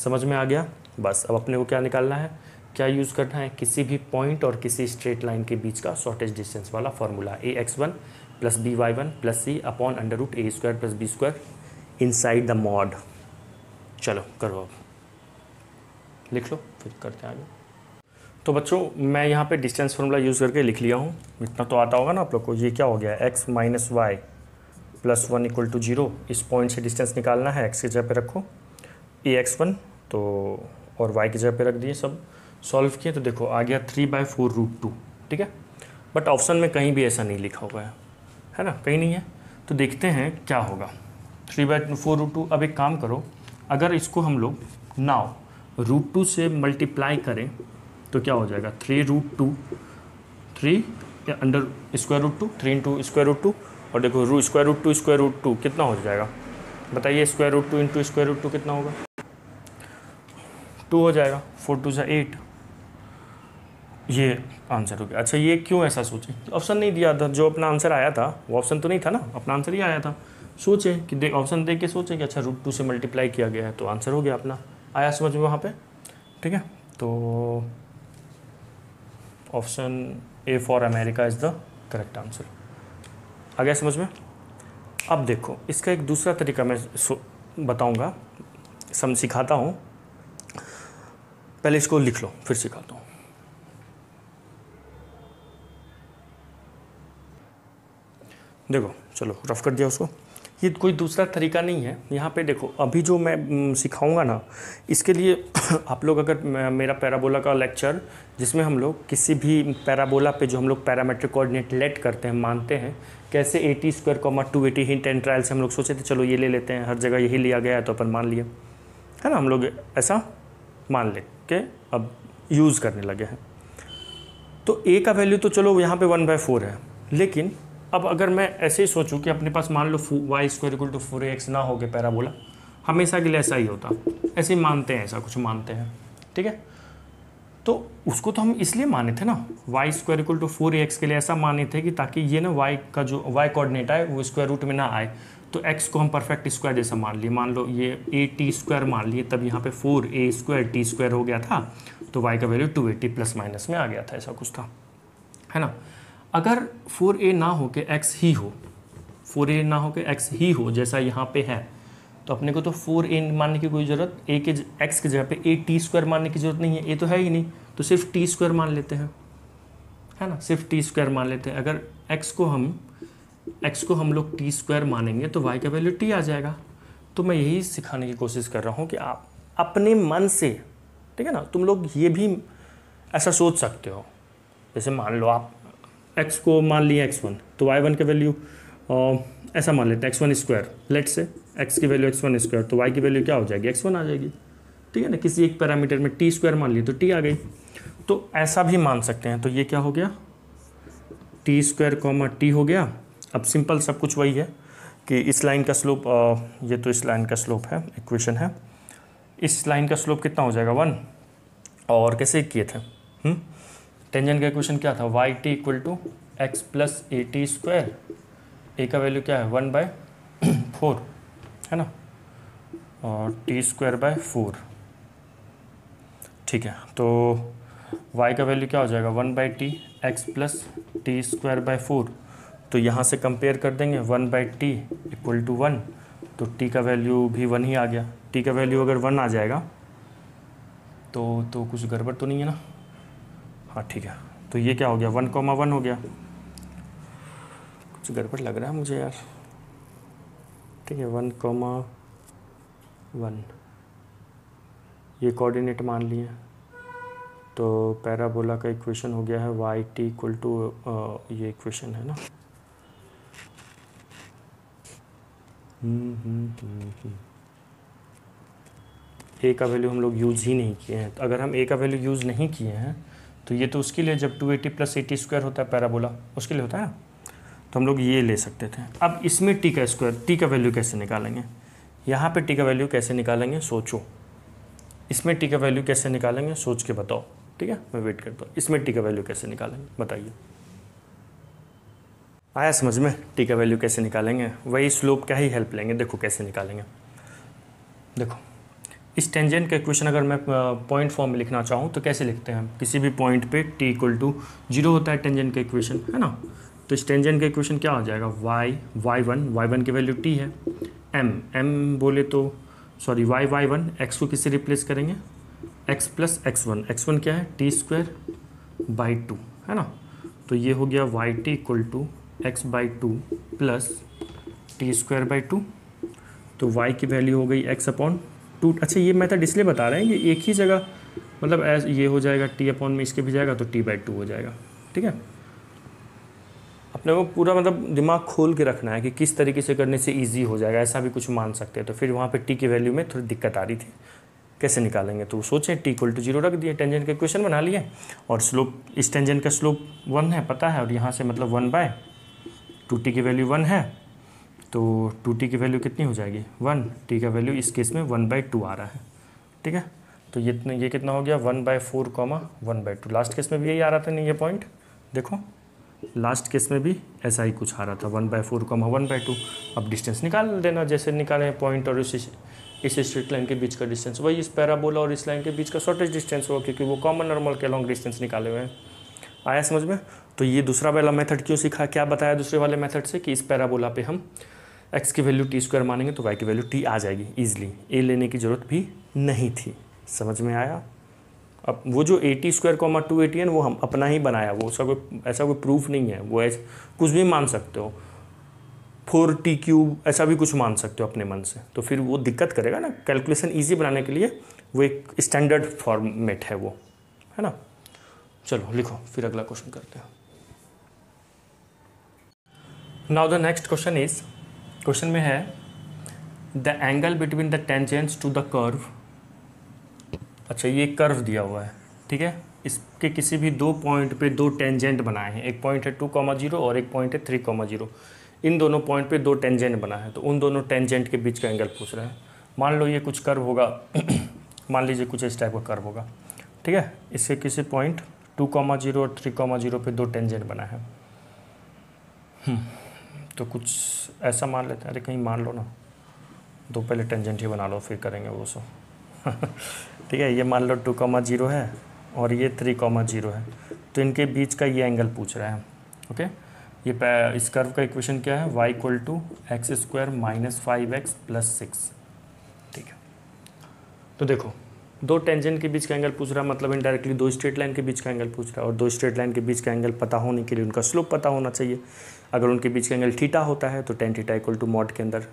समझ में आ गया? बस, अब अपने को क्या निकालना है? क्या यूज़ करना है? किसी भी पॉइंट और किसी स्ट्रेट लाइन के बीच का शॉर्टेज डिस्टेंस वाला formula a x one plus b y one plus c upon under root a square plus b square inside the mod चलो, करो अब। लिख लो, फिर करते हैं आगे। तो बच्चों, मैं यहाँ पे डिस्टेंस फार्मूला यूज़ करके लिख लिया हूँ। इतना तो आता होगा ना आप लोग को। ये क्या हो गया? X minus y plus one equal to zero इस पॉइंट से डिस्टेंस निकालना है एक्स की जगह पे रखो। ए एक्स वन तो और वाई की जगह पे रख दिए सब। सॉल्व किए तो देखो, आ गया three by four root two ठीक है? बट ऑप्शन में कहीं भी ऐसा नहीं लिखा हुआ है। है ना? कहीं नहीं है। तो देखते हैं क्या होगा। Three by four root two अब एक काम करो। अगर इसको हम लोग नाव रूट टू से मल्टीप्लाई करें तो क्या हो जाएगा? Three root two three under square root two three into square root two और देखो root square root two square root two कितना हो जाएगा? बताइए square root two into square root two कितना होगा? टू हो जाएगा फोर टू सा एट ये आंसर हो गया। अच्छा ये क्यों ऐसा सोचे? ऑप्शन नहीं दिया था जो अपना आंसर आया था, वो ऑप्शन तो नहीं था ना? अपना आंसर ही आया था। सोचे कि देख ऑप्शन देख के सोचे कि अच्छा रूट टू से मल्टीप्लाई किया गया है तो आंसर हो गया अपना। आया समझ में वहाँ पे? ठीक है? तो option A for America is the correct answer आ गया समझ में? अब देखो, इसका एक दूसरा तरीका मैं बताऊँगा। सम सिखाता हूँ। पहले इसको लिख लो, फिर सिखाता हूँ। देखो, चलो रफ कर दिया उसको। ये कोई दूसरा तरीका नहीं है। यहाँ पे देखो, अभी जो मैं सिखाऊँगा ना, इसके लिए आप लोग अगर मेरा पैराबोला का लेक्चर, जिसमें हम लोग किसी भी पैराबोला पे जो हम लोग पैरामेट्रिक कोऑर्डिनेट लेट करते हैं, मानते हैं, कैसे a t square comma two a t hint and trial से हम लोग सोचे थे, चलो ये ले लेते हैं, हर जगह यही लिया गया है तो अपन मान लिए। है ना, हम लोग ऐसा मान ले के अब यूज़ करने लगे हैं। तो ए का वैल्यू तो चलो यहाँ पे वन बाय फोर है, लेकिन अब अगर मैं ऐसे ही सोचूं कि अपने पास मान लो y square equal to four x ना हो गया पैराबोला, हमेशा के लिए ऐसा ही होता। ऐसे ही मानते हैं, ऐसा कुछ मानते हैं। ठीक है? तो उसको तो हम इसलिए माने थे ना y square equal to four x के लिए ऐसा माने थे कि ताकि ये ना वाई का जो वाई कोऑर्डिनेट आए, वो स्क्वायर रूट में ना आए। तो एक्स को हम परफेक्ट स्क्वायर जैसा मान लिए। मान लो ये ए टी स्क्वायर मान लिए, तब यहाँ पे four a square t square हो गया था तो वाई का value two a t plus minus में आ गया था, ऐसा कुछ था। है ना? अगर फोर ए ना हो के एक्स ही हो फोर ए ना हो के एक्स ही हो जैसा यहाँ पे है तो अपने को तो फोर ए मानने की कोई ज़रूरत ए के एक्स की जगह पे ए टी स्क्वायर मानने की ज़रूरत नहीं है ए तो है ही नहीं तो सिर्फ़ टी स्क्वायर मान लेते हैं, है ना? सिर्फ़ टी स्क्वायर मान लेते हैं। अगर एक्स को हम एक्स को हम लोग टी स्क्वायर मानेंगे तो वाई का वैल्यू टी आ जाएगा। तो मैं यही सिखाने की कोशिश कर रहा हूँ कि आप अपने मन से, ठीक है ना? तुम लोग ये भी ऐसा सोच सकते हो। जैसे मान लो आप एक्स को मान लिया एक्स वन तो वाई वन का वैल्यू ऐसा मान लेते हैं एक्स वन स्क्वायर लेट से एक्स की वैल्यू एक्स वन स्क्वायर तो वाई की वैल्यू क्या हो जाएगी? एक्स वन आ जाएगी. ठीक है ना? किसी एक पैरामीटर में टी स्क्वायर मान लिया तो टी आ गई. तो ऐसा भी मान सकते हैं. तो ये क्या हो गया? टी स्क्वायर कॉमा टी हो गया. अब सिंपल सब कुछ वही है कि इस लाइन का स्लोप ये तो इस लाइन का स्लोप है इक्वेशन है. इस लाइन का स्लोप कितना हो जाएगा? वन और कैसे किए थे? हुँ? टेंजन का क्वेश्चन क्या था? Y t equal to x plus a t square a का वैल्यू क्या है? वन बाय फोर है ना? और टी स्क्वायर बाय फोर ठीक है तो y का वैल्यू क्या हो जाएगा? One by t x plus t square by four तो यहाँ से कंपेयर कर देंगे one by t equal to one तो t का वैल्यू भी वन ही आ गया. t का वैल्यू अगर वन आ जाएगा तो तो कुछ गड़बड़ तो नहीं है ना? हाँ ठीक है। तो ये क्या हो गया? वन कॉमा वन हो गया। कुछ गड़बड़ लग रहा है मुझे यार। ठीक है, वन कॉमा वन। ये कोऑर्डिनेट मान लिए। तो पैराबोला का इक्वेशन हो गया है वाई टी इक्वल टू ये इक्वेशन है ना? हम्म ए का वैल्यू हम लोग यूज़ ही नहीं किए हैं। तो अगर हम ए का वैल्यू यूज़ नहीं किए हैं तो ये तो उसके लिए जब two a t plus a t square होता है पैराबोला उसके लिए होता है तो हम लोग ये ले सकते थे। अब इसमें टी का स्क्वायर टी का वैल्यू कैसे निकालेंगे? यहाँ पे टी का वैल्यू कैसे निकालेंगे? सोचो। इसमें टी का वैल्यू कैसे निकालेंगे? सोच के बताओ। ठीक है? मैं वेट करता हूँ। इसमें टी का वैल्यू कैसे निकालेंगे? बताइए। आया समझ में? टी का वैल्यू कैसे निकालेंगे? वही स्लोप का ही हेल्प लेंगे। देखो कैसे निकालेंगे। देखो। इस टेंजेंट का इक्वेशन अगर मैं पॉइंट फॉर्म में लिखना चाहूँ तो कैसे लिखते हैं हम? किसी भी पॉइंट पे टी इक्वल टू ज़ीरो होता है टेंजेंट का इक्वेशन है ना? तो इस टेंजेंट का इक्वेशन क्या हो जाएगा? Y y one y one की वैल्यू टी है। एम एम बोले तो sorry y y one x को किससे रिप्लेस करेंगे? X plus x one x one क्या है? टी स्क्वायर बाई टू है ना? तो ये हो गया y t equal to x by two plus t square by two तो वाई की वैल्यू हो गई एक्स अपॉन टू अच्छा ये मेथड इसलिए बता रहे हैं कि एक ही जगह मतलब एज ये हो जाएगा टी अपॉन में इसके भी जाएगा तो टी बाई टू हो जाएगा, ठीक है? अपने को पूरा मतलब दिमाग खोल के रखना है कि किस तरीके से करने से इजी हो जाएगा, ऐसा भी कुछ मान सकते हैं। तो फिर वहाँ पे टी की वैल्यू में थोड़ी दिक्कत आ रही थी, कैसे निकालेंगे? तो सोचें टी इक्वल टू ज़ीरो रख दिए टेंजेंट का क्वेश्चन बना लिए, और स्लोप इस टेंजेंट का स्लोप वन है, पता है? और यहाँ से मतलब वन बाय टू टी की वैल्यू वन है तो टू टी की वैल्यू कितनी हो जाएगी? वन टी का वैल्यू इस केस में वन बाई टू आ रहा है, ठीक है? तो ये ये कितना हो गया? One by four comma one by two last case में भी यही आ रहा था नहीं ये पॉइंट देखो लास्ट केस में भी ऐसा ही कुछ आ रहा था, one by four comma one by two अब डिस्टेंस निकाल देना, जैसे निकाले पॉइंट और इस इस स्ट्रेट लाइन के बीच का डिस्टेंस वही इस पैराबोला और इस लाइन के बीच का शॉर्टेज डिस्टेंस होगा क्योंकि वो कॉमन नॉर्मल के लॉन्ग डिस्टेंस निकाले हुए हैं। आया समझ में? तो ये दूसरा वाला मेथड क्यों सीखा? क्या बताया दूसरे वाले मेथड से कि इस पैराबोला पे हम एक्स की वैल्यू टी स्क्वायर मानेंगे तो वाई की वैल्यू टी आ जाएगी ईजिली ए लेने की ज़रूरत भी नहीं थी। समझ में आया? अब वो जो a t square comma two a t है वो हम अपना ही बनाया। वो उसका कोई, ऐसा कोई प्रूफ नहीं है। वो ऐसा कुछ भी मान सकते हो। फोर टी क्यूब ऐसा भी कुछ मान सकते हो अपने मन से। तो फिर वो दिक्कत करेगा ना। कैलकुलेशन ईजी बनाने के लिए वो एक स्टैंडर्ड फॉर्मेट है वो। है ना? चलो, लिखो। फिर अगला क्वेश्चन करते हैं। Now the next question is question में है the angle between the tangents to the curve अच्छा ये कर्व दिया हुआ है, ठीक है? इसके किसी भी दो पॉइंट पे दो टेंजेंट बनाए हैं, एक पॉइंट है टू कॉमा ज़ीरो और एक पॉइंट है थ्री कॉमा ज़ीरो इन दोनों पॉइंट पे दो टेंजेंट बना है तो उन दोनों टेंजेंट के बीच का एंगल पूछ रहे हैं। मान लो ये कुछ कर्व होगा, मान लीजिए कुछ इस टाइप का कर्व होगा, ठीक है? इससे किसी पॉइंट टू कॉमा ज़ीरो और थ्री कॉमा ज़ीरो पे दो टेंजेंट बना है। हम्म। तो कुछ ऐसा मान लेते हैं, अरे कहीं मान लो ना। दो पहले टेंजेंट ही बना लो, फिर करेंगे वो सो ठीक है, ये मान लो टू कॉमा ज़ीरो है और ये थ्री कॉमा ज़ीरो है। तो इनके बीच का ये एंगल पूछ रहे हैं ओके ये इस कर्व का इक्वेशन क्या है? Y equal to x square minus five x plus six ठीक है। तो देखो, दो टेंजेंट के बीच का एंगल पूछ रहा है मतलब इनडायरेक्टली दो स्ट्रेट लाइन के बीच का एंगल पूछ रहा है और दो स्ट्रेट लाइन के बीच का एंगल पता होने के लिए, उनका स्लोप पता होना चाहिए। अगर उनके बीच का एंगल थीटा होता है तो tan theta equal to mod के अंदर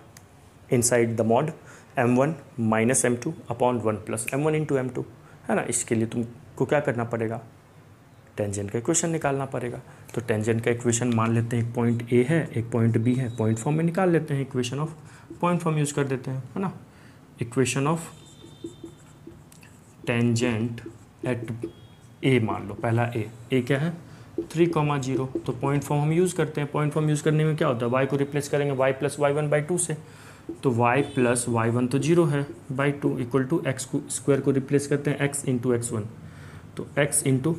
inside the mod m one minus m two upon one plus m one into m two है ना? इसके लिए तुमको क्या करना पड़ेगा? टेंजेंट का इक्वेशन निकालना पड़ेगा। तो टेंजेंट का इक्वेशन मान लेते हैं एक पॉइंट ए है, एक पॉइंट बी है पॉइंट फॉर्म में निकाल लेते हैं equation of point form use कर देते हैं, है ना? Equation of tangent at A मान लो, पहला ए ए क्या है? थ्री कॉमा ज़ीरो तो पॉइंट फॉर्म हम यूज़ करते हैं। पॉइंट फॉर्म यूज़ करने में क्या होता है? वाई को रिप्लेस करेंगे y plus y one by two से। तो वाई प्लस वाई वन तो ज़ीरो है। By two equal to x को स्क्वायर को रिप्लेस करते हैं एक्स इंटू एक्स वन तो एक्स इंटू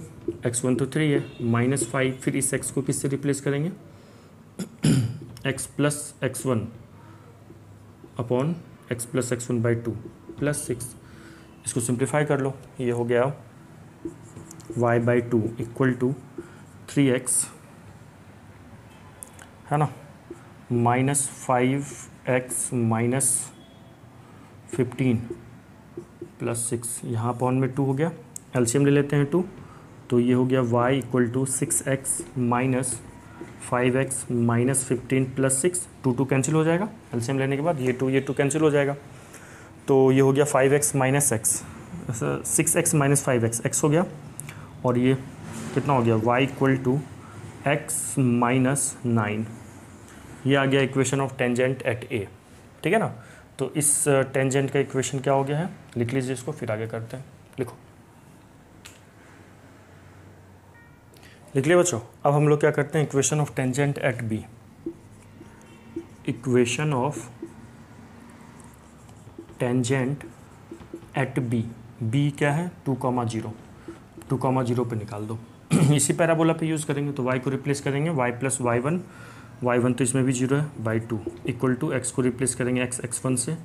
एक्स वन तो थ्री है। माइनस फाइव फिर इस एक्स को किससे रिप्लेस करेंगे? X plus x one upon x plus x one by two plus six इसको सिंप्लीफाई कर लो। ये हो गया y by two equal to three x है ना? Minus five x minus fifteen plus six यहाँ अपॉन में टू हो गया। एल्शियम ले लेते हैं टू तो ये हो गया y equal to six x minus five x minus fifteen plus six two two cancel हो जाएगा। एल्शियम लेने के बाद ये टू ये टू कैंसिल हो जाएगा। तो ये हो गया five x minus x six x minus five x x हो गया। और ये कितना हो गया? y equal to x minus nine ये आ गया equation of tangent at A ठीक है ना? तो इस टेंजेंट का इक्वेशन क्या हो गया है? लिख लीजिए इसको, फिर आगे करते हैं। लिखो। लिख लिया बच्चों? अब हम लोग क्या करते हैं? Equation of tangent at B equation of tangent at B B क्या है? Two comma zero two comma zero पर निकाल दो। इसी पैराबोला पे यूज़ करेंगे तो वाई को रिप्लेस करेंगे y plus y one y one तो इसमें भी ज़ीरो है by two equal to x को रिप्लेस करेंगे एक्स एक्स वन से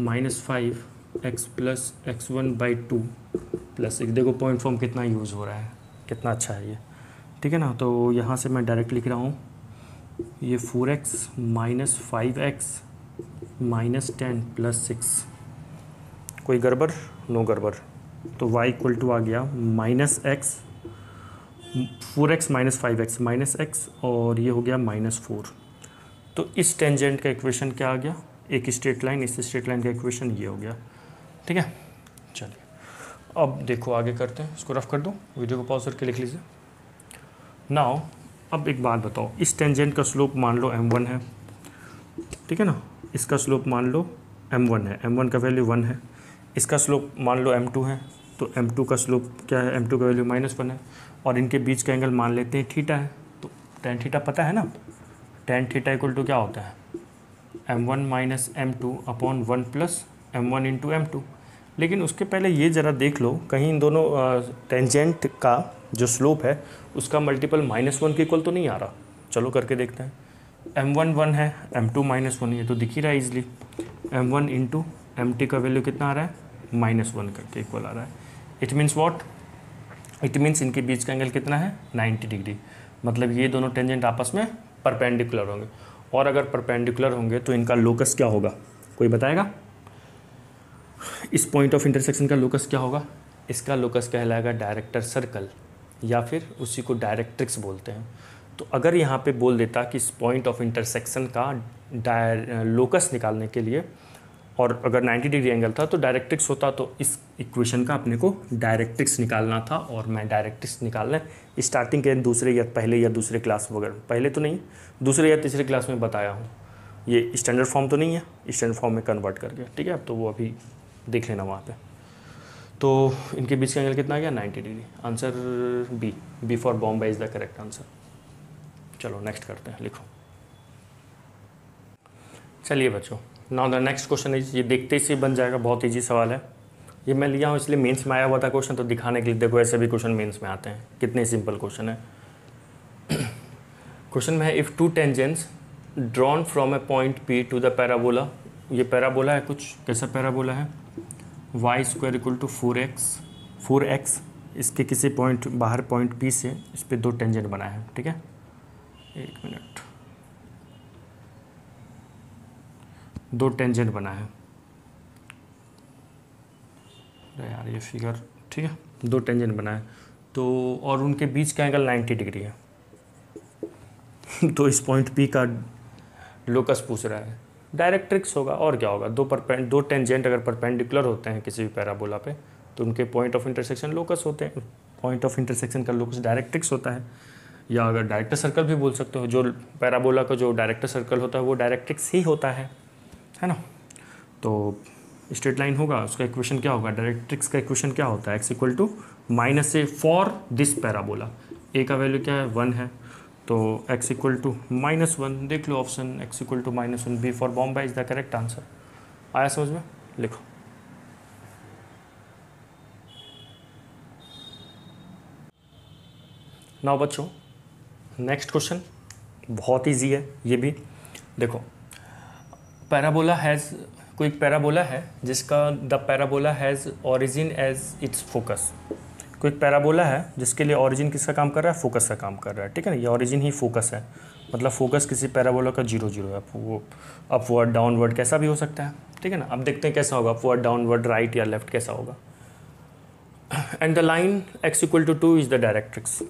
minus five x plus x one by two plus एक, देखो पॉइंट फॉर्म कितना यूज़ हो रहा है, कितना अच्छा है ये। ठीक है ना तो यहाँ से मैं डायरेक्ट लिख रहा हूँ, ये four x minus five x minus ten plus six कोई गड़बड़? नो गड़बड़। तो y इक्वल टू आ गया minus x four x minus five x minus x और ये हो गया माइनस फोर तो इस टेंजेंट का इक्वेशन क्या आ गया? एक स्ट्रेट लाइन इस स्ट्रेट लाइन का इक्वेशन ये हो गया। ठीक है? चलिए। अब देखो, आगे करते हैं। इसको रफ कर दो? वीडियो को पॉज करके लिख लीजिए। नाउ अब एक बात बताओ। इस टेंजेंट का स्लोप मान लो एम वन है। ठीक है ना? इसका स्लोप मान लो एम वन है। एम वन का वैल्यू वन है। इसका स्लोप मान लो एम टू है। तो एम टू का स्लोप क्या है? एम टू का वैल्यू माइनस वन है। और इनके बीच का एंगल मान लेते हैं थीटा। है तो टेन थीटा पता है ना? टेन थीटा इक्वल टू क्या होता है? M one minus m two upon one plus m one into m two लेकिन उसके पहले ये ज़रा देख लो, कहीं इन दोनों टेंजेंट का जो स्लोप है, उसका मल्टीपल माइनस वन के इक्वल तो नहीं आ रहा। चलो करके देखते हैं। एम वन वन है एम टू माइनस वन ये तो दिख ही रहा है easily m one into m t का वैल्यू कितना आ रहा है? माइनस वन करके इक्वल आ रहा है। It means what it means इनके बीच का एंगल कितना है? Ninety degree. मतलब ये दोनों टेंजेंट आपस में परपेंडिकुलर होंगे। और अगर परपेंडिकुलर होंगे तो इनका लोकस क्या होगा? कोई बताएगा? इस पॉइंट ऑफ़ इंटरसेक्शन का लोकस क्या होगा? इसका लोकस कहलाएगा डायरेक्टर सर्कल या फिर उसी को डायरेक्ट्रिक्स बोलते हैं। तो अगर यहाँ पे बोल देता कि इस पॉइंट ऑफ़ इंटरसेक्शन का लोकस निकालने के लिए और अगर 90 डिग्री एंगल था तो डायरेक्ट्रिक्स होता तो इस इक्वेशन का अपने को डायरेक्ट्रिक्स निकालना था और मैं डायरेक्ट्रिक्स निकालना स्टार्टिंग के दूसरे या पहले या दूसरे क्लास वगैरह पहले तो नहीं, दूसरे या तीसरे क्लास में बताया हूँ। ये स्टैंडर्ड फॉर्म तो नहीं है स्टैंडर्ड फॉर्म में कन्वर्ट करके ठीक है? अब तो वो अभी देख लेना वहाँ पर तो इनके बीच का एंगल कितना आ गया? Ninety degree. Answer B B for Bombay is the correct answer चलो नेक्स्ट करते हैं, लिखो। चलिए बच्चों now the next question is ये देखते ही बन जाएगा, बहुत ईजी सवाल है। ये मैं लिया हूँ, इसलिए मेंस में आया हुआ था क्वेश्चन तो दिखाने के लिए देखो, ऐसे भी क्वेश्चन मेंस में आते हैं। कितने सिंपल क्वेश्चन है। क्वेश्चन में है if two tangents drawn from a point P to the parabola ये पैराबोला है कुछ? कैसा पैराबोला है? Y square equal to four x four x इसके किसी पॉइंट बाहर पॉइंट पी से इस पर दो टेंजेंट बनाए हैं, ठीक है? एक मिनट दो टेंजेंट बना है। यार, ये फिगर ठीक है, दो टेंजेंट बना है। तो और उनके बीच का एंगल 90 डिग्री है। तो इस पॉइंट पी का लोकस पूछ रहा है। डायरेक्ट्रिक्स होगा, और क्या होगा? दो पर दो टेंजेंट अगर परपेंडिकुलर होते हैं किसी भी पैराबोला पे तो उनके पॉइंट ऑफ़ इंटरसेक्शन लोकस होते हैं। पॉइंट ऑफ़ इंटरसेक्शन का लोकस डायरेक्ट्रिक्स होता है। या अगर डायरेक्टर सर्कल भी बोल सकते हो, जो पैराबोला का जो डायरेक्टर सर्कल होता है, वो डायरेक्ट्रिक्स ही होता है। है ना? तो स्ट्रेट लाइन होगा, उसका इक्वेशन क्या होगा? डायरेक्ट्रिक्स का इक्वेशन क्या होता है? X equal to minus a for this parabola a का वैल्यू क्या है? वन है. तो x equal to minus one देख लो option x equal to minus one B for Bombay is the correct answer आया समझ में? लिखो। नाउ बच्चों नेक्स्ट क्वेश्चन बहुत इजी है, ये भी। देखो पैराबोला हैज़ कोई पैराबोला है जिसका the parabola has origin as its focus कोई पैराबोला है जिसके लिए ऑरिजिन किसका काम कर रहा है? फोकस का काम कर रहा है, ठीक है ना? ये ऑरिजिन ही फोकस है। मतलब फोकस किसी पैराबोला का ज़ीरो ज़ीरो है। वो अपवर्ड डाउनवर्ड कैसा भी हो सकता है, ठीक है ना? अब देखते हैं कैसा होगा। अपवर्ड डाउनवर्ड राइट या लेफ़्ट कैसा होगा। And the line x equal to two is the directrix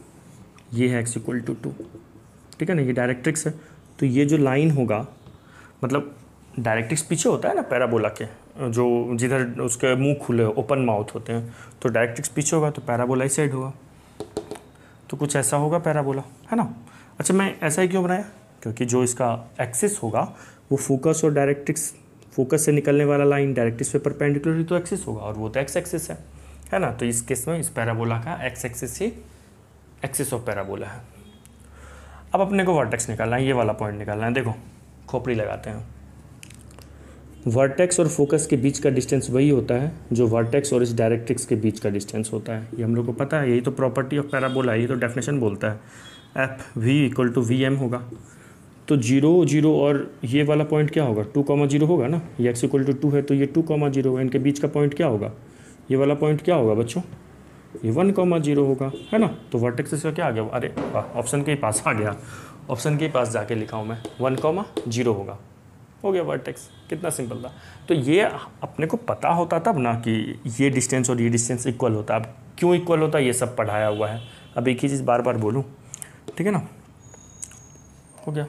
ये है एक्स इक्वल टू टू ठीक है ना? ये डायरेक्ट्रिक्स है। तो ये जो लाइन होगा मतलब डायरेक्टिक्स पीछे होता है ना पैराबोला के, जो जिधर उसके मुँह खुले ओपन माउथ होते हैं तो डायरेक्टिक्स पीछे होगा तो पैराबोला ही साइड होगा। तो कुछ ऐसा होगा पैराबोला, है ना? अच्छा मैं ऐसा ही क्यों बनाया? क्योंकि जो इसका एक्सिस होगा, वो फोकस और डायरेक्टिक्स फोकस से निकलने वाला लाइन डायरेक्टिक्स पे परपेंडिकुलर तो एक्सिस होगा, और वो तो एक्स एक्सिस है है ना? तो इस केस में इस पैराबोला का एक्स एक्सिस ही एक्सिस ऑफ़ पैराबोला है। अब अपने को वर्टेक्स निकालना है, ये वाला पॉइंट निकालना है। देखो, खोपड़ी लगाते हैं। वर्टेक्स और फोकस के बीच का डिस्टेंस वही होता है, जो वर्टेक्स और इस डायरेक्ट्रिक्स के बीच का डिस्टेंस होता है। ये हम लोग को पता है, यही तो प्रॉपर्टी ऑफ़ पैराबोला है ये तो डेफिनेशन बोलता है। F V equal to V M होगा। तो ज़ीरो ज़ीरो और ये वाला पॉइंट क्या होगा? टू कॉमा ज़ीरो होगा ना? ये एक्स इक्वल टू टू है तो ये टू कॉमा ज़ीरो इनके बीच का पॉइंट क्या होगा? ये वाला पॉइंट क्या होगा बच्चों? ये वन कॉमा ज़ीरो होगा, है ना? तो वर्टेक्स इसका क्या आ गया? अरे ऑप्शन के पास आ गया। ऑप्शन के ही पास जाके लिखा हूँ मैं। वन कॉमा ज़ीरो होगा। हो गया वर्टेक्स कितना सिंपल था। तो ये अपने को पता होता तब ना कि ये डिस्टेंस और ये डिस्टेंस इक्वल होता। अब क्यों इक्वल होता, ये सब पढ़ाया हुआ है। अब एक ही चीज़ बार बार बोलूँ, ठीक है ना? हो गया।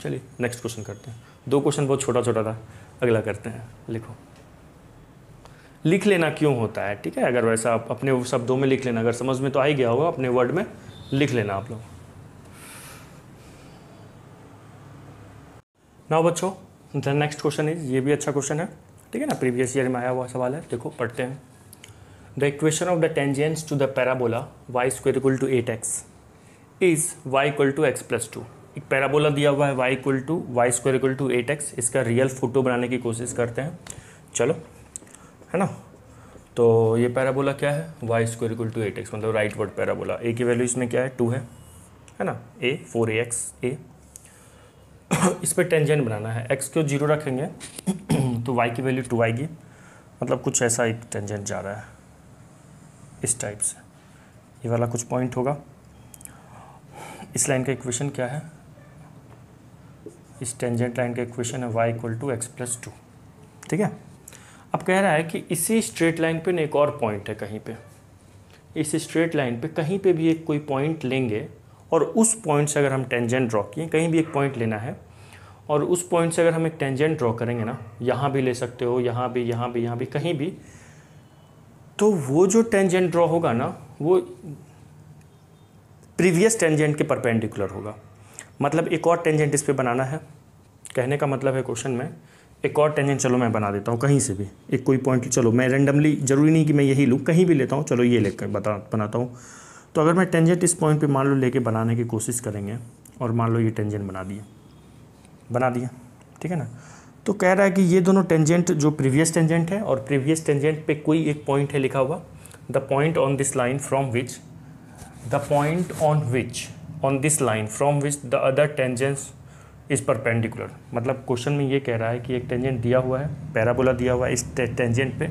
चलिए नेक्स्ट क्वेश्चन करते हैं। दो क्वेश्चन बहुत छोटा छोटा था, अगला करते हैं। लिखो। लिख लेना क्यों होता है, ठीक है? अगर वैसा अपने शब्दों में लिख लेना, अगर समझ में तो आ ही गया होगा, अपने वर्ड में लिख लेना आप लोग। नाउ बच्चों द नेक्स्ट क्वेश्चन इज़ ये भी अच्छा क्वेश्चन है, ठीक है ना? प्रीवियस ईयर में आया हुआ सवाल है, देखो, पढ़ते हैं। The equation of the tangents to the parabola y square equal to eight x is y equal to x plus two एक पैराबोला दिया हुआ है y equal to y square equal to eight x इसका real photo बनाने की कोशिश करते हैं। चलो, है ना? तो ये पैराबोला क्या है? Y square equal to eight x मतलब राइट वर्ड पैराबोला ए की वैल्यू इसमें क्या है? टू है है ना? ए फोर ए एक्स ए इस पर टेंजेंट बनाना है। एक्स को ज़ीरो रखेंगे तो वाई की वैल्यू टू आएगी। मतलब कुछ ऐसा एक टेंजेंट जा रहा है, इस टाइप से। ये वाला कुछ पॉइंट होगा। इस लाइन का इक्वेशन क्या है? इस टेंजेंट लाइन का इक्वेशन है y equal to x plus two ठीक है? अब कह रहा है कि इसी स्ट्रेट लाइन पे एक और पॉइंट है कहीं पे। इस स्ट्रेट लाइन पे कहीं पे भी एक कोई पॉइंट लेंगे और उस पॉइंट से अगर हम टेंजेंट ड्रॉ किए, कहीं भी एक पॉइंट लेना है, और उस पॉइंट से अगर हम एक टेंजेंट ड्रॉ करेंगे ना, यहाँ भी ले सकते हो, यहाँ भी यहाँ भी यहाँ भी, कहीं भी तो वो जो टेंजेंट ड्रॉ होगा ना, वो प्रीवियस टेंजेंट के परपेंडिकुलर होगा। मतलब एक और टेंजेंट इस पर बनाना है। कहने का मतलब है क्वेश्चन में, एक और टेंजेंट चलो मैं बना देता हूँ कहीं से भी। एक कोई पॉइंट चलो मैं रेंडमली ज़रूरी नहीं कि मैं यही लूँ, कहीं भी लेता हूँ, चलो ये लेकर बता, बनाता हूँ। तो अगर मैं टेंजेंट इस पॉइंट पे मान लो लेके बनाने की कोशिश करेंगे, और मान लो ये टेंजेंट बना दिया बना दिया, ठीक है ना? तो कह रहा है कि ये दोनों टेंजेंट जो प्रीवियस टेंजेंट है, और प्रीवियस टेंजेंट पे कोई एक पॉइंट है लिखा हुआ the point on this line from which the point on which on this line from which the other tangents is perpendicular मतलब क्वेश्चन में ये कह रहा है कि एक टेंजेंट दिया हुआ है पैराबोला दिया हुआ है इस टेंजेंट पे,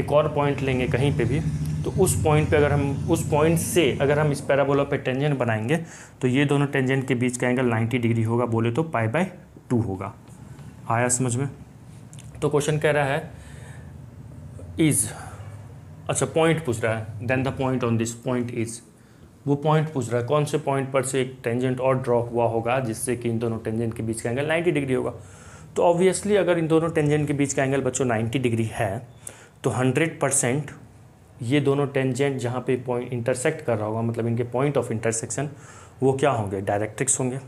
एक और पॉइंट लेंगे कहीं पे भी तो उस पॉइंट पे अगर हम, उस पॉइंट से अगर हम इस पैराबोला पे टेंजेंट बनाएँगे तो ये दोनों टेंजेंट के बीच का एंगल 90 डिग्री होगा, बोले तो पाई बाय टू होगा। आया समझ में? तो क्वेश्चन कह रहा है इज़ अच्छा पॉइंट पूछ रहा है then the point on this point is वो पॉइंट पूछ रहा है, कौन से पॉइंट पर से एक टेंजेंट और ड्रॉ हुआ होगा, जिससे कि इन दोनों टेंजेंट के बीच का एंगल 90 डिग्री होगा? तो ऑब्वियसली अगर इन दोनों टेंजेंट के बीच का एंगल बच्चों 90 डिग्री है तो 100 परसेंट ये दोनों टेंजेंट जहाँ पे पॉइंट इंटरसेक्ट कर रहा होगा मतलब इनके पॉइंट ऑफ़ इंटरसेक्शन वो क्या होंगे? डायरेक्ट्रिक्स होंगे।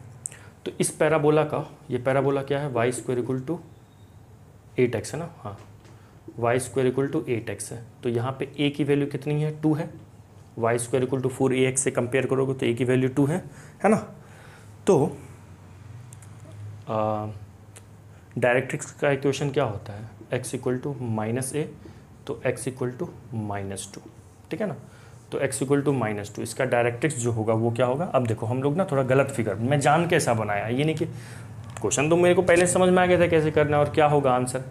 तो इस पैराबोला का, ये पैराबोला क्या है? Y square equal to eight x है ना? हाँ। Y square equal to eight x है। तो यहाँ पे ए की वैल्यू कितनी है? टू है। Y square equal to four a x से कंपेयर करोगे तो ए की वैल्यू टू है। है ना? तो डायरेक्ट्रिक्स का इक्वेशन क्या होता है? X equal to minus a तो x equal to minus two ठीक है ना? तो x equal to minus two इसका डायरेक्ट्रिक्स जो होगा वो क्या होगा? अब देखो हम लोग ना थोड़ा गलत फिगर मैं जान के ऐसा बनाया। ये नहीं कि क्वेश्चन तो मेरे को पहले समझ में आ गया था कैसे करना और क्या होगा आंसर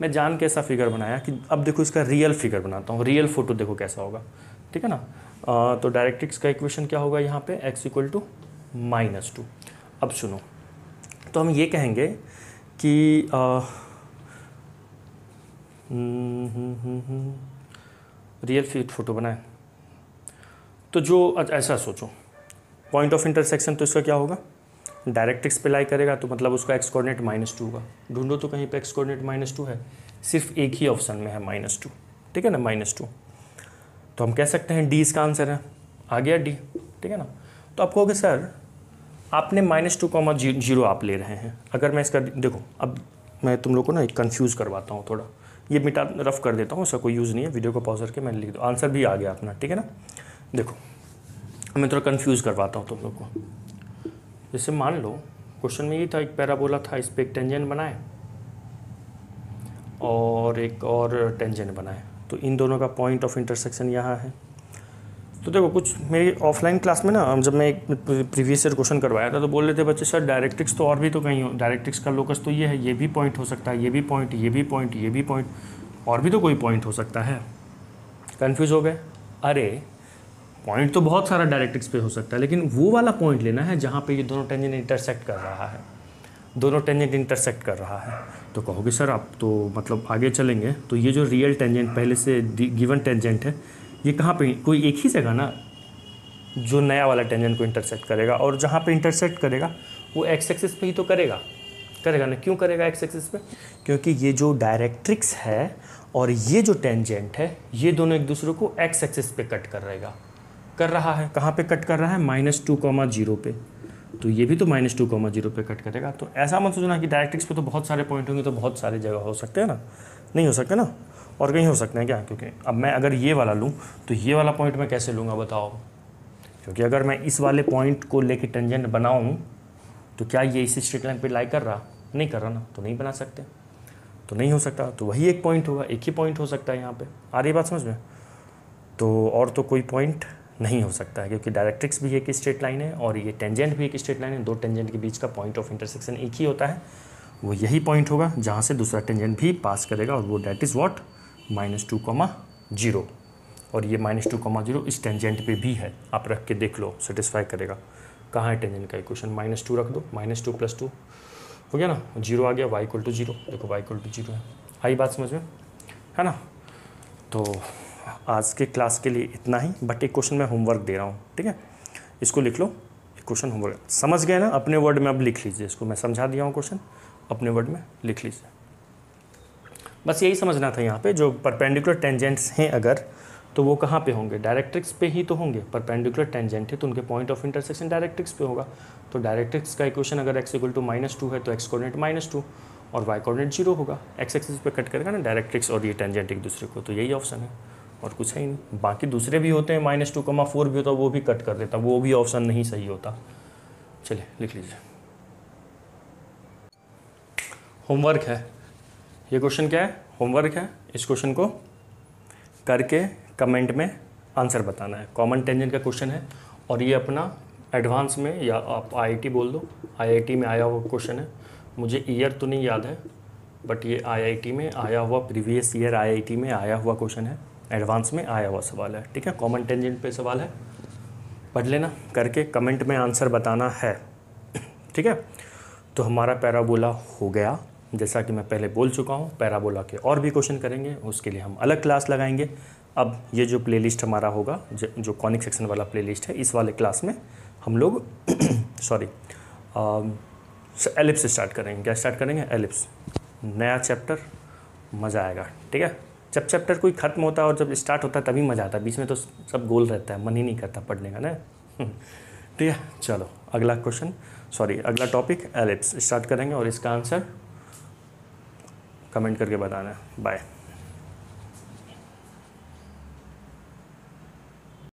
मैं जान के ऐसा फिगर बनाया कि अब देखो इसका रियल फिगर बनाता हूँ। रियल फ़ोटो देखो कैसा होगा ठीक है ना? आ, तो डायरेक्ट्रिक्स का इक्वेशन क्या होगा यहाँ पे? X equal to minus two अब सुनो तो हम ये कहेंगे कि रियल फीट फ़ोटो बनाए। तो जो ऐसा सोचो। पॉइंट ऑफ़ इंटरसेक्शन तो इसका क्या होगा? डायरेक्ट्रिक्स पे लाई करेगा तो मतलब उसका एक्स कोऑर्डिनेट माइनस टू होगा। ढूंढो तो कहीं पे एक्स कोऑर्डिनेट माइनस टू है। सिर्फ़ एक ही ऑप्शन में है माइनस टू ठीक है ना? माइनस टू तो हम कह सकते हैं डी इसका आंसर है। आ गया डी ठीक है ना? तो आप कहोगे सर, आपने माइनस टू कॉमा ज़ीरो आप ले रहे हैं। अगर मैं इसका, देखो, अब मैं तुम लोग को ना एक कन्फ्यूज़ करवाता हूँ थोड़ा। ये मिटा रफ कर देता हूँ उसका कोई यूज़ नहीं है वीडियो को पॉज करके मैंने लिख दो। आंसर भी आ गया अपना, ठीक है ना? देखो, मैं थोड़ा कन्फ्यूज़ करवाता हूँ तुम लोग को। जैसे मान लो क्वेश्चन में ये था, एक पैराबोला था, इस पर एक टेंजेंट बनाए और एक और टेंजेंट बनाए। तो इन दोनों का पॉइंट ऑफ़ इंटरसेक्शन यहाँ है। तो देखो, कुछ मेरी ऑफलाइन क्लास में ना जब मैं एक प्रीवियस ईयर क्वेश्चन करवाया था तो बोल रहे थे, बच्चे सर डायरेक्ट्रिक्स तो और भी तो कहीं हो डायरेक्ट्रिक्स का लोकस तो ये है, ये भी पॉइंट हो सकता है, ये भी पॉइंट ये भी पॉइंट ये भी पॉइंट और भी तो कोई पॉइंट हो सकता है। कन्फ्यूज़ हो गए। अरे पॉइंट तो बहुत सारा डायरेक्ट्रिक्स पे हो सकता है, लेकिन वो वाला पॉइंट लेना है जहाँ पे ये दोनों टेंजेंट इंटरसेक्ट कर रहा है। दोनों टेंजेंट इंटरसेक्ट कर रहा है। तो कहोगे, सर, आप तो मतलब आगे चलेंगे। तो ये जो रियल टेंजेंट पहले से गिवन टेंजेंट है ये कहाँ पे, कोई एक ही जगह ना, जो नया वाला टेंजेंट को इंटरसेक्ट करेगा और जहाँ पे इंटरसेक्ट करेगा, वो एक्स एक्सिस पे ही तो करेगा। करेगा ना? क्यों करेगा एक्स एक्सिस पे? क्योंकि ये जो डायरेक्ट्रिक्स है और ये जो टेंजेंट है, ये दोनों एक दूसरे को एक्स एक्सिस पे कट कर रहेगा। कर रहा है। कहाँ पे कट कर रहा है? माइनस टू कॉमा ज़ीरो पे। तो ये भी तो माइनस टू कॉमा ज़ीरो पे कट करेगा। तो ऐसा मत सोचना कि डायरेक्ट्रिक्स पे तो बहुत सारे पॉइंट होंगे तो बहुत सारी जगह हो सकते हैं ना? नहीं हो सकते ना? और कहीं हो सकते हैं क्या? क्योंकि अब मैं अगर ये वाला लूँ तो ये वाला पॉइंट मैं कैसे लूँगा बताओ? क्योंकि अगर मैं इस वाले पॉइंट को लेके टेंजेंट बनाऊँ तो क्या ये इसी स्ट्रेट लाइन पे लाई कर रहा? नहीं कर रहा ना तो नहीं बना सकते। तो नहीं हो सकता तो वही एक पॉइंट होगा, एक ही पॉइंट हो सकता है यहाँ पे। आ रही बात समझ में? तो और तो कोई पॉइंट नहीं हो सकता है, क्योंकि डायरेक्ट्रिक्स भी एक स्ट्रेट लाइन है और ये टेंजेंट भी एक स्ट्रेट लाइन है। दो टेंजेंट के बीच का पॉइंट ऑफ़ इंटरसेक्शन एक ही होता है। वो यही पॉइंट होगा जहाँ से दूसरा टेंजेंट भी पास करेगा और वो that is what minus two comma zero. और ये माइनस टू कॉमा ज़ीरो इस टेंजेंट पे भी है। आप रख के देख लो सेटिस्फाई करेगा। कहाँ है टेंजेंट का इक्वेशन माइनस टू रख दो। Minus two plus two. हो गया ना? ज़ीरो आ गया। Y equal to zero. देखो वाई इक्वल टू ज़ीरो है। आई बात समझ में? है ना? तो आज के क्लास के लिए इतना ही। बट एक क्वेश्चन मैं होमवर्क दे रहा हूँ। ठीक है? इसको लिख लो। एक क्वेश्चन होमवर्क समझ गए ना? अपने वर्ड में अब लिख लीजिए। इसको मैं समझा दिया हूँ क्वेश्चन अपने वर्ड में लिख लीजिए। बस यही समझना था यहाँ पे, जो परपेंडिकुलर टेंजेंट्स हैं अगर तो वो कहाँ पे होंगे? डायरेक्ट्रिक्स पे ही तो होंगे। परपेंडिकुलर टेंजेंट है तो उनके पॉइंट ऑफ़ इंटरसेक्शन डायरेक्ट्रिक्स पे होगा। तो डायरेक्ट्रिक्स का इक्वेशन अगर x equal to minus two है तो एक्स कोऑर्डिनेट माइनस टू और वाई कोऑर्डिनेट ज़ीरो होगा। एक्स एक्सिस पे कट करेगा ना डायरेक्ट्रिक्स और ये टेंजेंट एक दूसरे को तो यही ऑप्शन है और कुछ है ही नहीं। बाकी दूसरे भी होते हैं माइनस टू कमा फोर भी होता है, वो भी कट कर देता वो भी ऑप्शन नहीं सही होता। चलिए, लिख लीजिए। होमवर्क है। ये क्वेश्चन क्या है? होमवर्क है। इस क्वेश्चन को करके कमेंट में आंसर बताना है। कॉमन टेंजेंट का क्वेश्चन है। और ये अपना एडवांस में या आप आईआईटी बोल दो। आईआईटी में आया हुआ क्वेश्चन है। मुझे ईयर तो नहीं याद है बट ये आईआईटी में आया हुआ प्रीवियस ईयर आईआईटी में आया हुआ क्वेश्चन है। एडवांस में आया हुआ सवाल है। ठीक है? कॉमन टेंजेंट पे सवाल है। पढ़ लेना। करके कमेंट में आंसर बताना है। ठीक है? तो हमारा पैराबोला हो गया। जैसा कि मैं पहले बोल चुका हूँ, पैराबोला के और भी क्वेश्चन करेंगे, उसके लिए हम अलग क्लास लगाएँगे। अब ये जो प्लेलिस्ट हमारा होगा, जो कॉनिक सेक्शन वाला प्लेलिस्ट है, इस वाले क्लास में हम लोग सॉरी एलिप्स स्टार्ट करेंगे। क्या स्टार्ट करेंगे? एलिप्स नया चैप्टर मज़ा आएगा, ठीक है? जब चैप्टर कोई ख़त्म होता है और जब स्टार्ट होता है, तभी मज़ा आता है। बीच में तो सब गोल रहता है, मन ही नहीं करता पढ़ने का, ना? ठीक है, चलो, अगला क्वेश्चन सॉरी अगला टॉपिक एलिप्स स्टार्ट करेंगे और इसका आंसर कमेंट करके बताना। बाय।